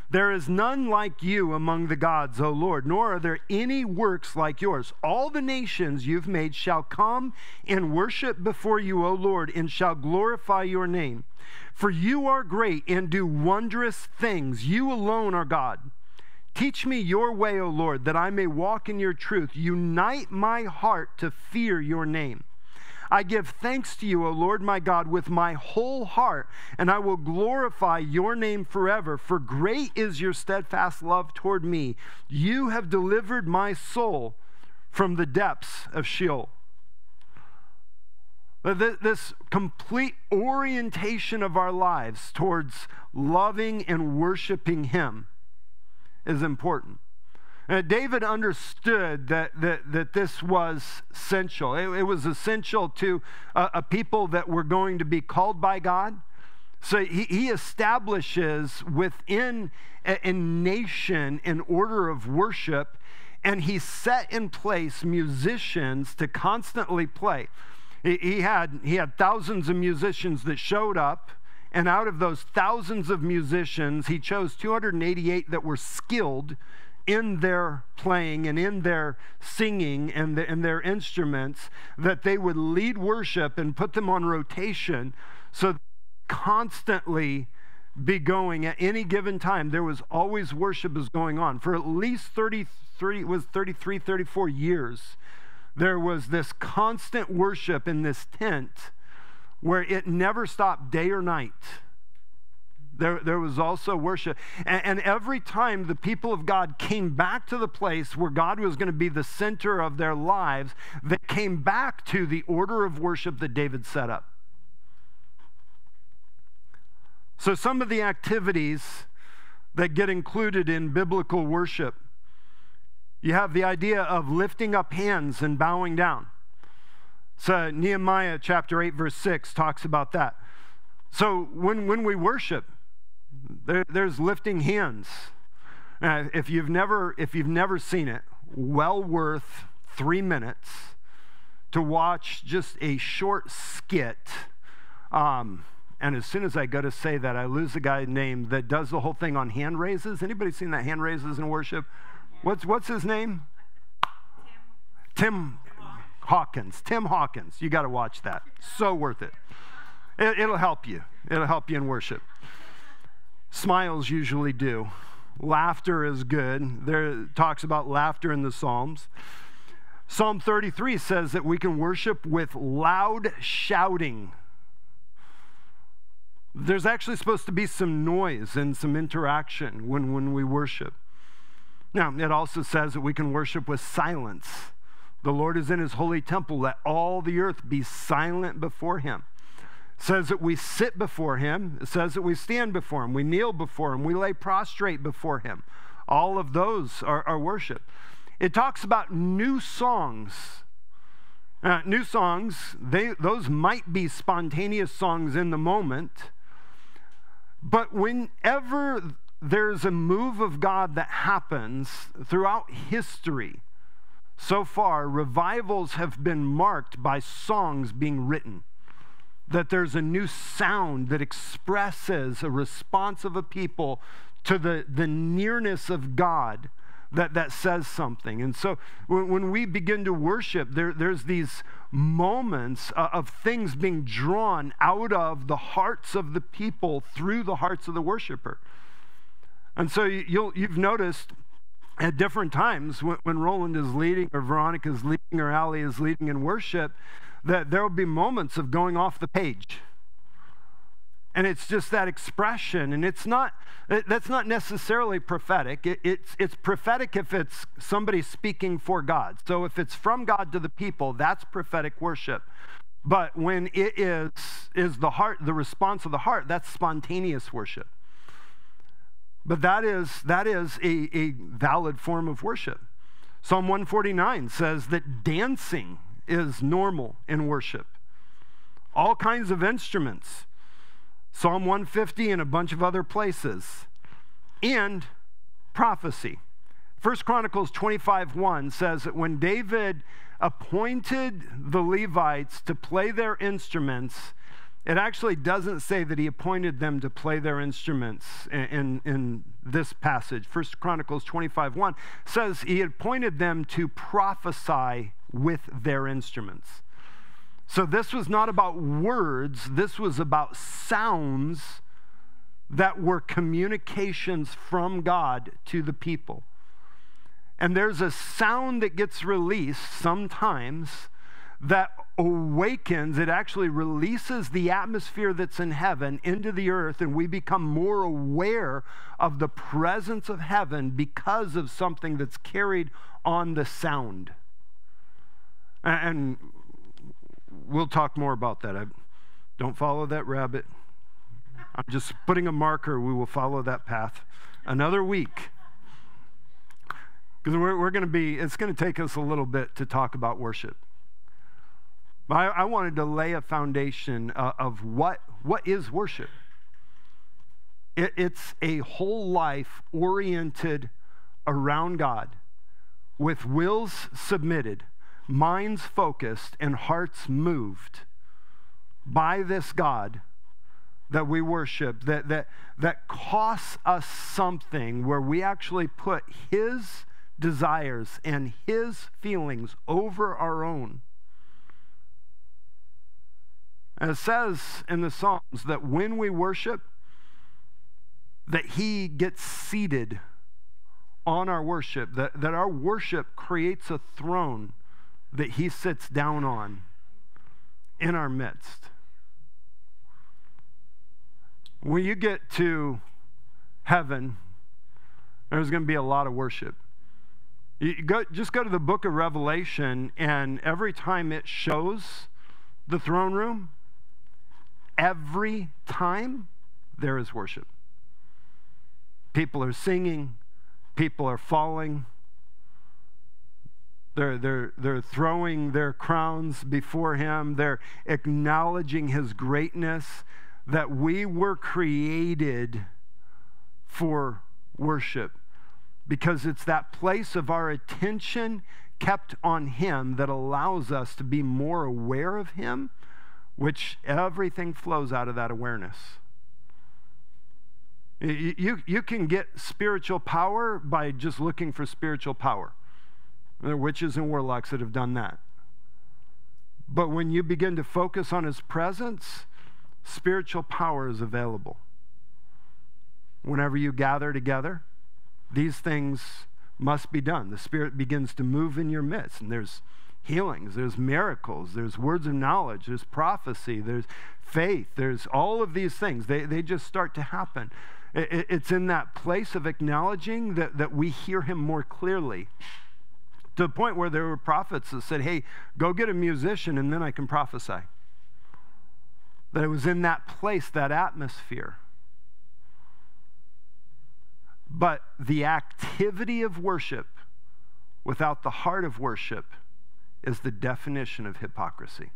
There is none like you among the gods, O Lord, nor are there any works like yours. All the nations you've made shall come and worship before you, O Lord, and shall glorify your name. For you are great and do wondrous things. You alone are God. Teach me your way, O Lord, that I may walk in your truth. Unite my heart to fear your name. I give thanks to you, O Lord my God, with my whole heart, and I will glorify your name forever. For great is your steadfast love toward me. You have delivered my soul from the depths of Sheol. Uh, this complete orientation of our lives towards loving and worshiping Him is important. Uh, David understood that, that, that this was essential. It, it was essential to a, a, people that were going to be called by God. So he, he establishes within a, a nation an order of worship, and he set in place musicians to constantly play. He, he, had, he had thousands of musicians that showed up. And out of those thousands of musicians, he chose 288 that were skilled in their playing and in their singing and, the, and their instruments that they would lead worship and put them on rotation so constantly be going at any given time. There was always worship is going on. For at least 33 was 33 34 years there was this constant worship in this tent where it never stopped day or night there, there was also worship. And, and every time the people of God came back to the place where God was going to be the center of their lives, they came back to the order of worship that David set up. So, some of the activities that get included in biblical worship you have the idea of lifting up hands and bowing down. So, Nehemiah chapter 8, verse 6 talks about that. So, when, when we worship, there, there's lifting hands. Uh, if you've never if you've never seen it, well worth three minutes to watch just a short skit. Um, and as soon as I go to say that, I lose the guy's name that does the whole thing on hand raises. Anybody seen that hand raises in worship? What's what's his name? Tim, Tim Hawkins. Tim Hawkins. You got to watch that. So worth it. it. It'll help you. It'll help you in worship. Smiles usually do. Laughter is good. There talks about laughter in the Psalms. Psalm 33 says that we can worship with loud shouting. There's actually supposed to be some noise and some interaction when, when we worship. Now, it also says that we can worship with silence. The Lord is in his holy temple. Let all the earth be silent before him says that we sit before him. It says that we stand before him. We kneel before him. We lay prostrate before him. All of those are, are worship. It talks about new songs. Uh, new songs, they, those might be spontaneous songs in the moment, but whenever there's a move of God that happens throughout history, so far, revivals have been marked by songs being written that there's a new sound that expresses a response of a people to the, the nearness of God that, that says something. And so when, when we begin to worship, there, there's these moments of, of things being drawn out of the hearts of the people through the hearts of the worshiper. And so you'll, you've noticed at different times when, when Roland is leading, or Veronica is leading, or Ali is leading in worship, that there will be moments of going off the page. And it's just that expression, and it's not, that's not necessarily prophetic. It, it's, it's prophetic if it's somebody speaking for God. So if it's from God to the people, that's prophetic worship. But when it is, is the heart, the response of the heart, that's spontaneous worship. But that is, that is a, a valid form of worship. Psalm 149 says that dancing is normal in worship. All kinds of instruments. Psalm 150 and a bunch of other places. And prophecy. First Chronicles 25 1 says that when David appointed the Levites to play their instruments, it actually doesn't say that he appointed them to play their instruments in, in, in this passage. First Chronicles 25 1 says he appointed them to prophesy with their instruments. So this was not about words, this was about sounds that were communications from God to the people. And there's a sound that gets released sometimes that awakens, it actually releases the atmosphere that's in heaven into the earth, and we become more aware of the presence of heaven because of something that's carried on the sound. And we'll talk more about that. I don't follow that rabbit. I'm just putting a marker. We will follow that path another week. Because we're, we're going to be, it's going to take us a little bit to talk about worship. I, I wanted to lay a foundation uh, of what, what is worship. It, it's a whole life oriented around God with wills submitted, minds focused, and hearts moved by this God that we worship, that, that, that costs us something where we actually put His desires and His feelings over our own. And it says in the Psalms that when we worship, that He gets seated on our worship, that, that our worship creates a throne that He sits down on in our midst. When you get to heaven, there's going to be a lot of worship. You go, just go to the book of Revelation, and every time it shows the throne room, every time there is worship. People are singing, people are falling. They're, they're, they're throwing their crowns before him. They're acknowledging his greatness, that we were created for worship because it's that place of our attention kept on him that allows us to be more aware of him which everything flows out of that awareness. You, you, you can get spiritual power by just looking for spiritual power. There are witches and warlocks that have done that. But when you begin to focus on his presence, spiritual power is available. Whenever you gather together, these things must be done. The Spirit begins to move in your midst, and there's healings, there's miracles, there's words of knowledge, there's prophecy, there's faith, there's all of these things. They, they just start to happen. It, it's in that place of acknowledging that, that we hear him more clearly. To the point where there were prophets that said, Hey, go get a musician and then I can prophesy. That it was in that place, that atmosphere. But the activity of worship without the heart of worship is the definition of hypocrisy.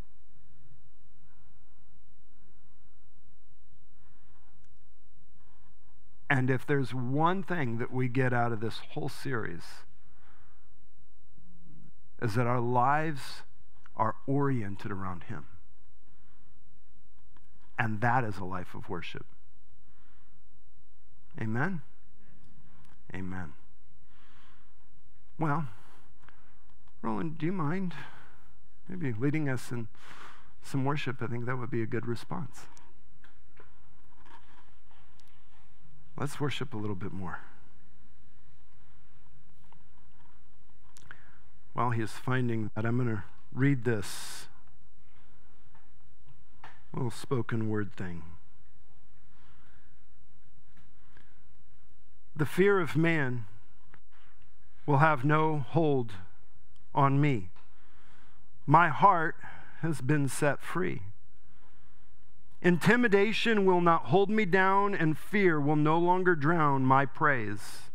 And if there's one thing that we get out of this whole series, is that our lives are oriented around Him. And that is a life of worship. Amen? Amen. Well, Roland, do you mind maybe leading us in some worship? I think that would be a good response. Let's worship a little bit more. while he is finding that, I'm going to read this little spoken word thing. The fear of man will have no hold on me. My heart has been set free. Intimidation will not hold me down, and fear will no longer drown my praise.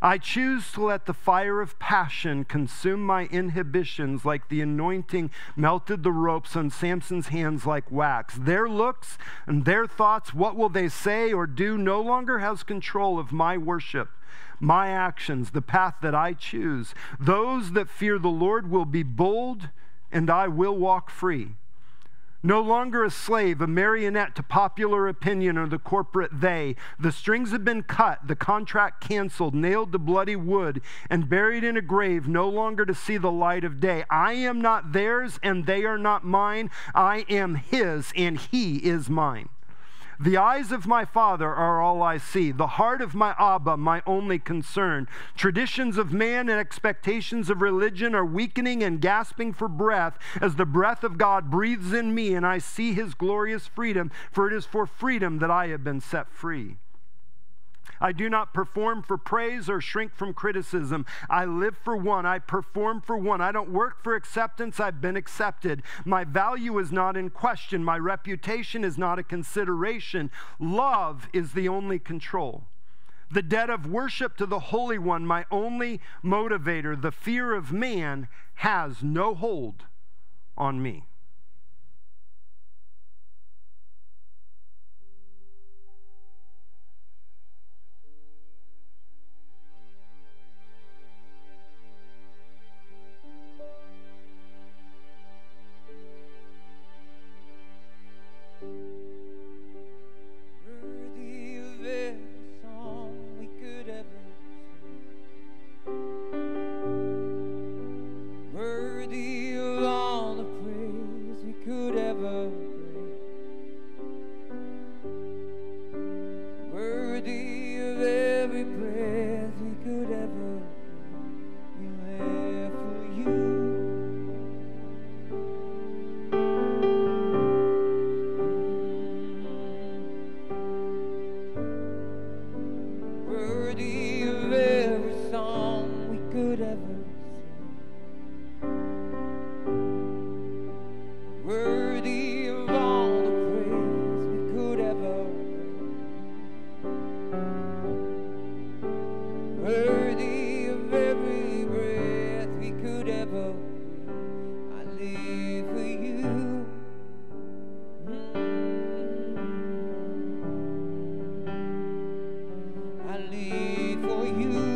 I choose to let the fire of passion consume my inhibitions like the anointing melted the ropes on Samson's hands like wax. Their looks and their thoughts, what will they say or do, no longer has control of my worship, my actions, the path that I choose. Those that fear the Lord will be bold, and I will walk free. No longer a slave, a marionette to popular opinion or the corporate they. The strings have been cut, the contract canceled, nailed to bloody wood, and buried in a grave, no longer to see the light of day. I am not theirs, and they are not mine. I am his, and he is mine. The eyes of my Father are all I see, the heart of my Abba, my only concern. Traditions of man and expectations of religion are weakening and gasping for breath as the breath of God breathes in me and I see his glorious freedom, for it is for freedom that I have been set free. I do not perform for praise or shrink from criticism. I live for one. I perform for one. I don't work for acceptance. I've been accepted. My value is not in question. My reputation is not a consideration. Love is the only control. The debt of worship to the Holy One, my only motivator, the fear of man, has no hold on me. you.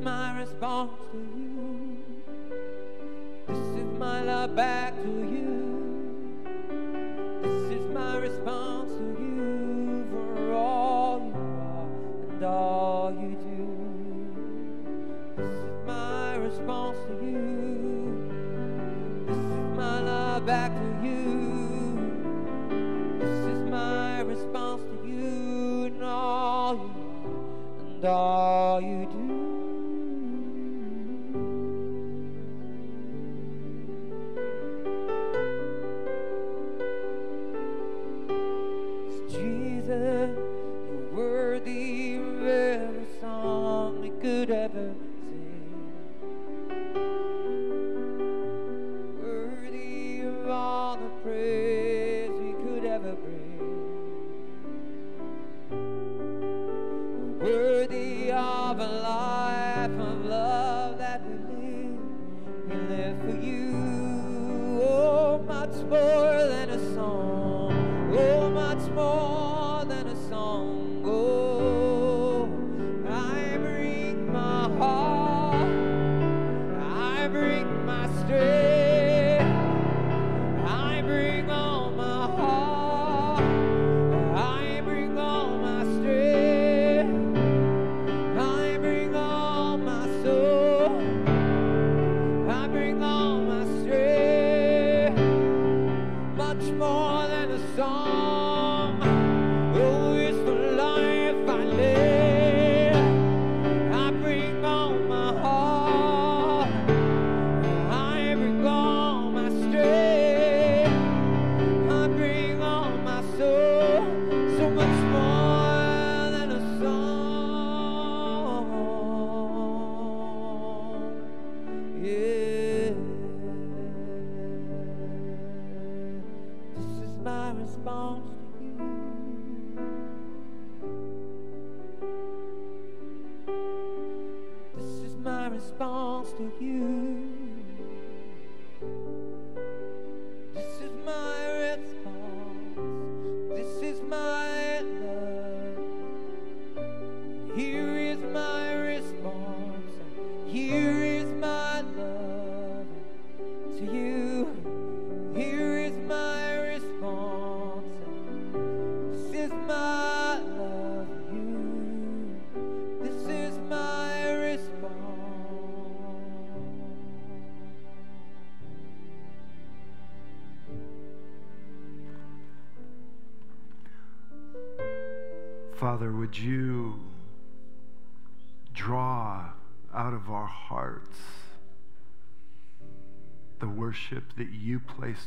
My response to you. This is my love back to you.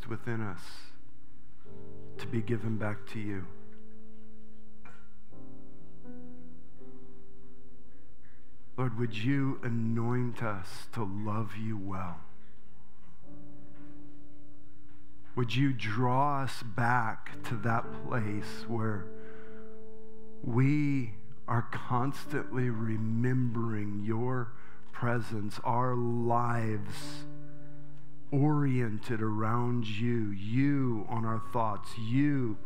Within us to be given back to you? Lord, would you anoint us to love you well? Would you draw us back to that place where we are constantly remembering your presence, our lives oriented around you, you on our thoughts, you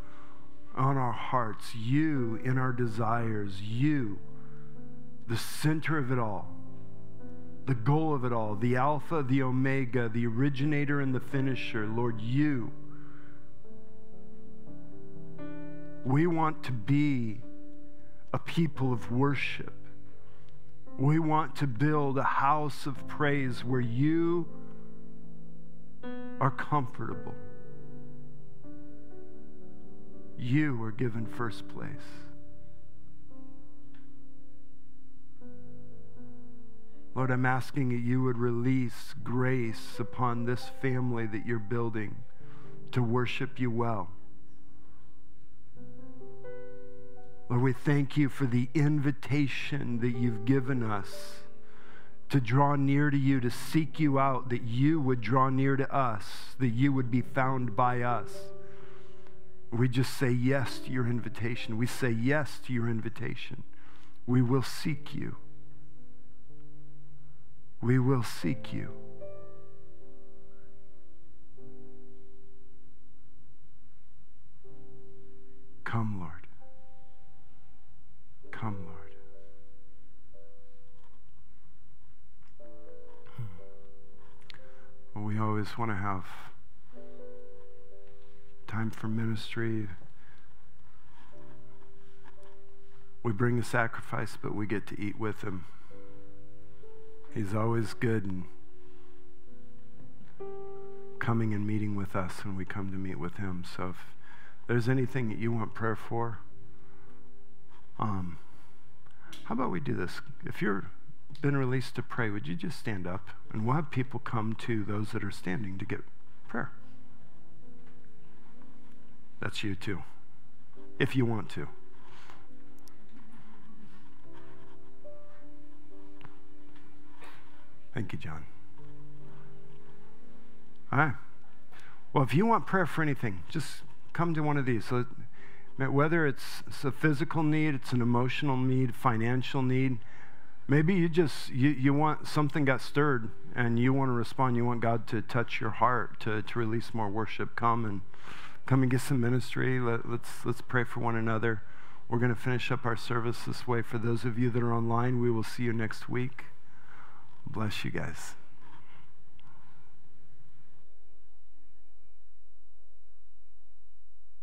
on our hearts, you in our desires, you, the center of it all, the goal of it all, the Alpha, the Omega, the originator and the finisher, Lord, you. We want to be a people of worship. We want to build a house of praise where you are comfortable. You are given first place. Lord, I'm asking that you would release grace upon this family that you're building to worship you well. Lord, we thank you for the invitation that you've given us to draw near to you, to seek you out, that you would draw near to us, that you would be found by us. We just say yes to your invitation. We say yes to your invitation. We will seek you. We will seek you. Come, Lord. Come, Lord. We always want to have time for ministry. We bring the sacrifice, but we get to eat with Him. He's always good and coming and meeting with us when we come to meet with Him. So if there's anything that you want prayer for, um, how about we do this? If you've been released to pray, would you just stand up? And we'll have people come to those that are standing to get prayer. That's you too, if you want to. Thank you, John. All right. Well, if you want prayer for anything, just come to one of these. So, whether it's, it's a physical need, it's an emotional need, financial need, maybe you just you, you want something got stirred and you want to respond. You want God to touch your heart to, to release more worship. Come and come and get some ministry. Let, let's let's pray for one another. We're going to finish up our service this way. For those of you that are online, we will see you next week. Bless you guys.